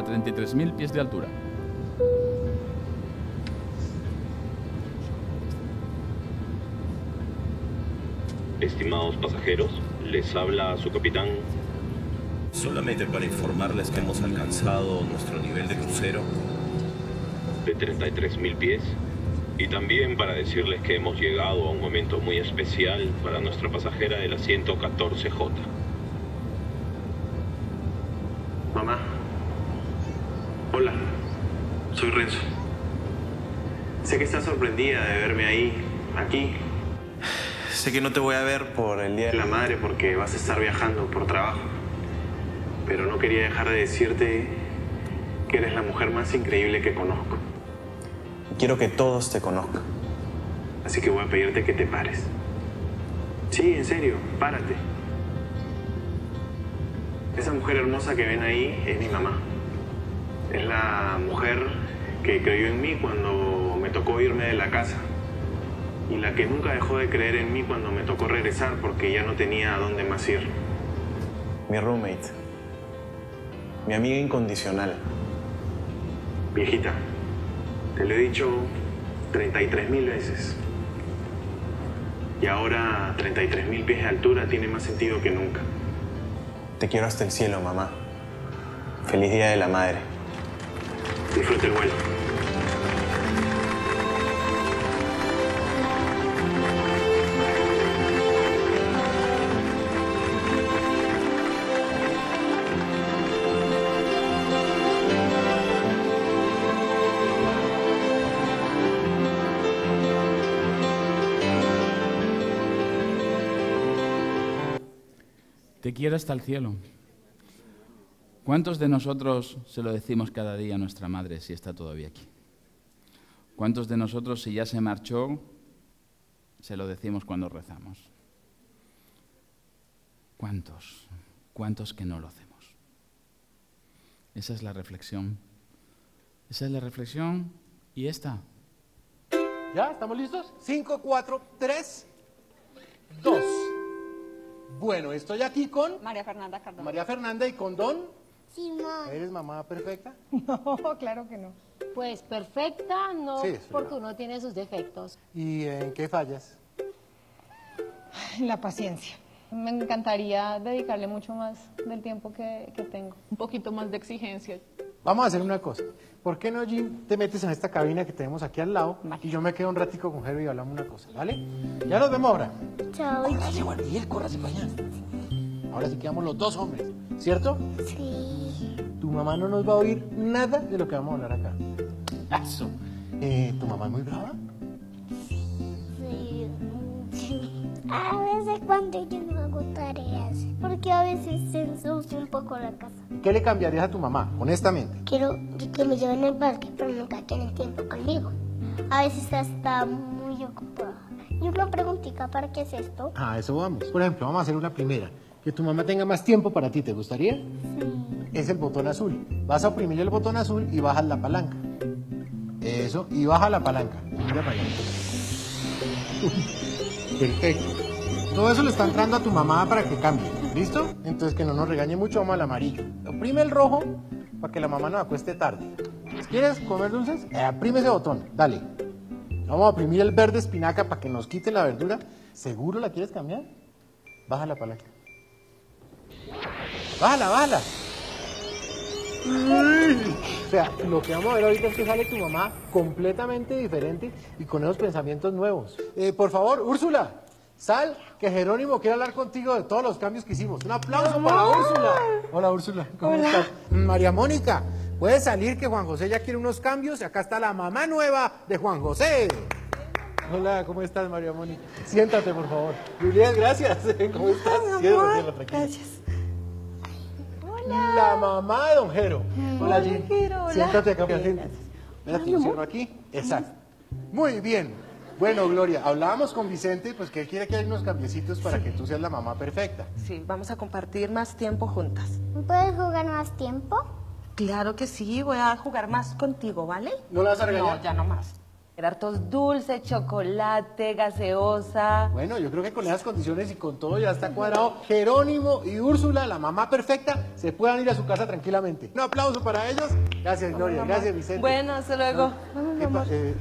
A 33.000 pies de altura. Estimados pasajeros, les habla su capitán. Solamente para informarles que hemos alcanzado nuestro nivel de crucero. De 33.000 pies. Y también para decirles que hemos llegado a un momento muy especial para nuestra pasajera de la 114J. Sorprendida de verme ahí, aquí. Sé que no te voy a ver por el Día de la Madre porque vas a estar viajando por trabajo. Pero no quería dejar de decirte que eres la mujer más increíble que conozco. Quiero que todos te conozcan. Así que voy a pedirte que te pares. Sí, en serio, párate. Esa mujer hermosa que ven ahí es mi mamá. Es la mujer que creyó en mí cuando tocó irme de la casa. Y la que nunca dejó de creer en mí cuando me tocó regresar porque ya no tenía a dónde más ir. Mi roommate. Mi amiga incondicional. Viejita, te lo he dicho 33 mil veces. Y ahora 33 mil pies de altura tiene más sentido que nunca. Te quiero hasta el cielo, mamá. Feliz Día de la Madre. Disfrute el vuelo. Te quiero hasta el cielo. ¿Cuántos de nosotros se lo decimos cada día a nuestra madre si está todavía aquí? ¿Cuántos de nosotros si ya se marchó se lo decimos cuando rezamos? ¿Cuántos? ¿Cuántos que no lo hacemos? Esa es la reflexión. Esa es la reflexión y esta. ¿Ya? ¿Estamos listos? 5, 4, 3, 2. Bueno, estoy aquí con María Fernanda Cardona. María Fernanda y con Don. Simón. ¿Eres mamá perfecta? No, claro que no. Pues perfecta no, Sí, porque uno tiene sus defectos. ¿Y en qué fallas? La paciencia. Me encantaría dedicarle mucho más del tiempo que, que tengo. Un poquito más de exigencia. Vamos a hacer una cosa. ¿Por qué no, Jim, te metes en esta cabina que tenemos aquí al lado y yo me quedo un ratico con Jero y hablamos una cosa, ¿vale? Ya nos vemos ahora. Chao. Córrase, Juan Miguel, córrase para allá. Ahora sí quedamos los dos hombres, ¿cierto? Sí. Tu mamá no nos va a oír nada de lo que vamos a hablar acá. Eso. Eh, ¿Tu mamá es muy brava? A veces cuando yo no hago tareas, porque a veces se ensucia un poco la casa. ¿Qué le cambiarías a tu mamá, honestamente? Quiero que me lleven al parque, pero nunca tienen tiempo conmigo. A veces está muy ocupada. Y una preguntita, ¿para qué es esto? Ah, eso vamos. Por ejemplo, vamos a hacer una primera. Que tu mamá tenga más tiempo para ti, ¿te gustaría? Es el botón azul. Vas a oprimir el botón azul y bajas la palanca. Eso, y baja la palanca. Mira para allá. Perfecto. Todo eso le está entrando a tu mamá para que cambie. ¿Listo? Entonces que no nos regañe mucho, vamos al amarillo. Oprime el rojo para que la mamá no acueste tarde. ¿Quieres comer dulces? Eh, aprime ese botón. Dale. Vamos a oprimir el verde espinaca para que nos quite la verdura. ¿Seguro la quieres cambiar? Baja la palanca. Bájala, bájala. O sea, lo que vamos a ver ahorita es que sale tu mamá completamente diferente y con esos pensamientos nuevos. Eh, por favor, Úrsula, sal, que Jerónimo quiere hablar contigo de todos los cambios que hicimos. Un aplauso para Úrsula. Hola, Úrsula, ¿cómo Hola. estás? María Mónica, puedes salir que Juan José ya quiere unos cambios y acá está la mamá nueva de Juan José. Hola, ¿cómo estás, María Mónica? Siéntate, por favor. Julián, gracias. ¿Cómo estás? Siéntate, siéntate, tranquila. Gracias. La mamá de Don Jero. Hola, Hola, Jim. Jero, hola. Siéntate acá. Lo cierro aquí. Exacto. Muy bien. Bueno, Gloria, hablábamos con Vicente, pues que él quiere que haya unos cambiecitos para que tú seas la mamá perfecta. Sí, vamos a compartir más tiempo juntas. ¿Puedes jugar más tiempo? Claro que sí, voy a jugar más contigo, ¿vale? ¿No la vas a regañar? No, ya no más. Era hartos dulce, chocolate, gaseosa. Bueno, yo creo que con esas condiciones y con todo ya está cuadrado. Jerónimo y Úrsula, la mamá perfecta, se puedan ir a su casa tranquilamente. Un aplauso para ellos. Gracias, Gloria. Gracias, Vicente. Bueno, hasta luego. ¿Qué, pa- eh,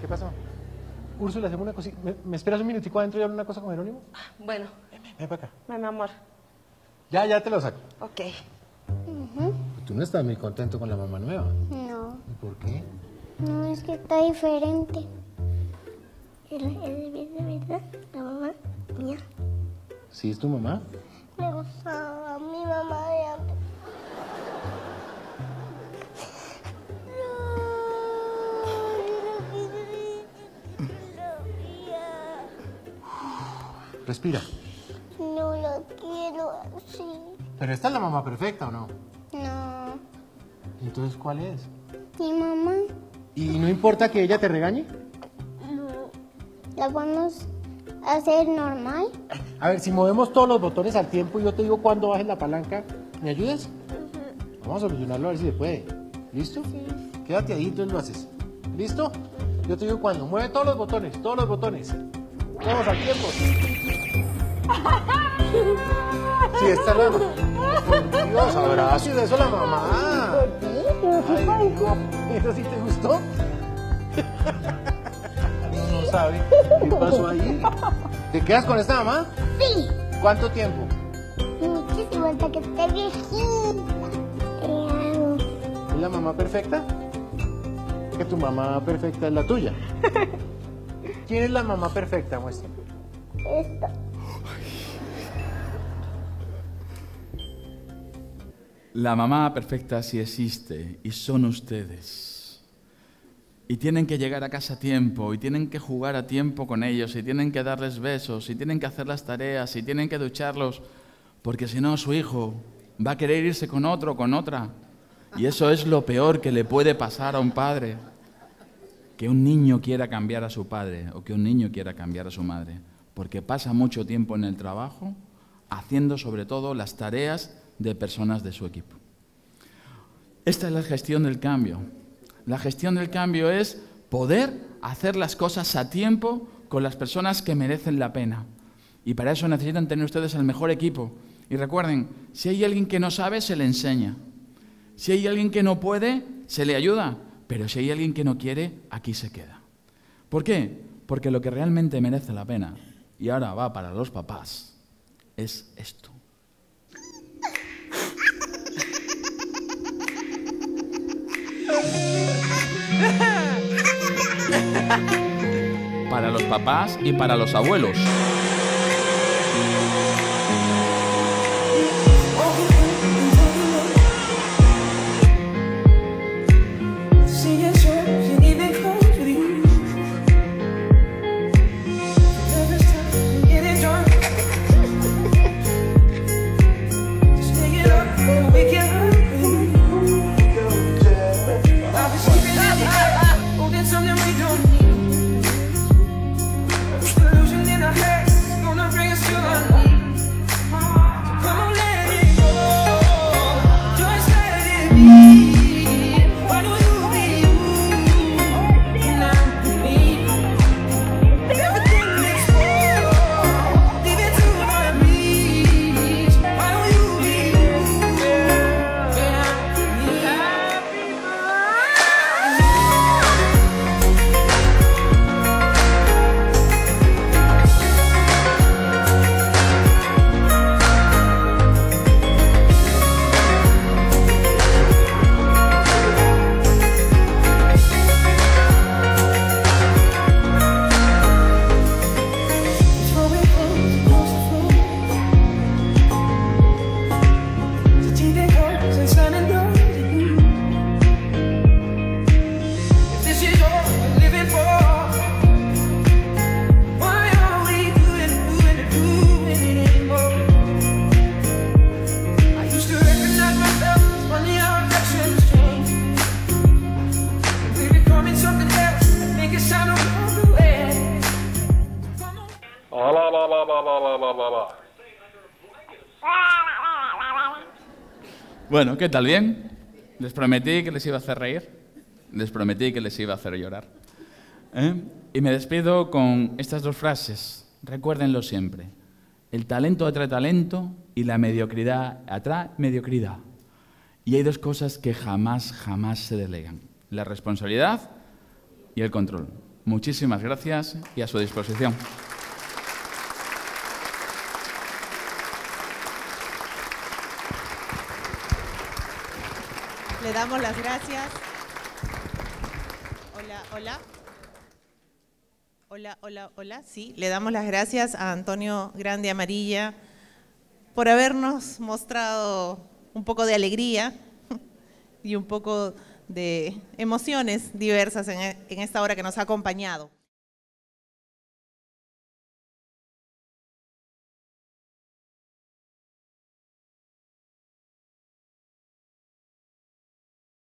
¿qué pasó? Úrsula, hacemos una cosita. ¿Me, me esperas un minutico adentro y hablo una cosa con Jerónimo? Bueno, Ven para acá. ven, mi amor. Ya, ya te lo saco. Ok. Tú no estás muy contento con la mamá nueva. No, ¿Y por qué? no es que está diferente. Es es de verdad la mamá mía. ¿Sí es tu mamá? Me gustaba mi mamá de antes. Respira. No lo quiero así. Pero esta es la mamá perfecta, ¿o no? No. Entonces, ¿cuál es? Mi mamá ¿Y no importa que ella te regañe? la vamos a hacer normal. A ver, si movemos todos los botones al tiempo y yo te digo cuándo bajes la palanca, ¿me ayudas? Vamos a solucionarlo a ver si se puede. ¿Listo? Quédate ahí, entonces lo haces. ¿Listo? Yo te digo cuándo. Mueve todos los botones, todos los botones. Todos al tiempo. Sí, está la Por Dios, abrazo de eso a la mamá. Ay, Dios, ¿Eso sí te gustó? No, no sabe. ¿Qué pasó ahí? ¿Te quedas con esta mamá? Sí. ¿Cuánto tiempo? Muchísimo hasta que esté viejita. ¿Es la mamá perfecta? Que tu mamá perfecta es la tuya. ¿Quién es la mamá perfecta? Muestra. esta. La mamá perfecta sí existe y son ustedes. Y tienen que llegar a casa a tiempo, y tienen que jugar a tiempo con ellos, y tienen que darles besos, y tienen que hacer las tareas, y tienen que ducharlos, porque si no su hijo va a querer irse con otro con otra. Y eso es lo peor que le puede pasar a un padre. Que un niño quiera cambiar a su padre o que un niño quiera cambiar a su madre, porque pasa mucho tiempo en el trabajo haciendo sobre todo las tareas de personas de su equipo. Esta es la gestión del cambio. La gestión del cambio es poder hacer las cosas a tiempo con las personas que merecen la pena. Y para eso necesitan tener ustedes el mejor equipo. Y recuerden, si hay alguien que no sabe, se le enseña. Si hay alguien que no puede, se le ayuda. Pero si hay alguien que no quiere, aquí se queda. ¿Por qué? Porque lo que realmente merece la pena, y ahora va para los papás, es esto. Para los papás y para los abuelos. Bueno, ¿qué tal? ¿Bien? Les prometí que les iba a hacer reír. Les prometí que les iba a hacer llorar. ¿Eh? Y me despido con estas dos frases. Recuérdenlo siempre. El talento atrae talento y la mediocridad atrae mediocridad. Y hay dos cosas que jamás, jamás se delegan. La responsabilidad y el control. Muchísimas gracias y a su disposición. Le damos las gracias. Hola, hola. Hola, hola, hola. Sí, le damos las gracias a Antonio Grande Amarilla por habernos mostrado un poco de alegría y un poco de emociones diversas en esta hora que nos ha acompañado.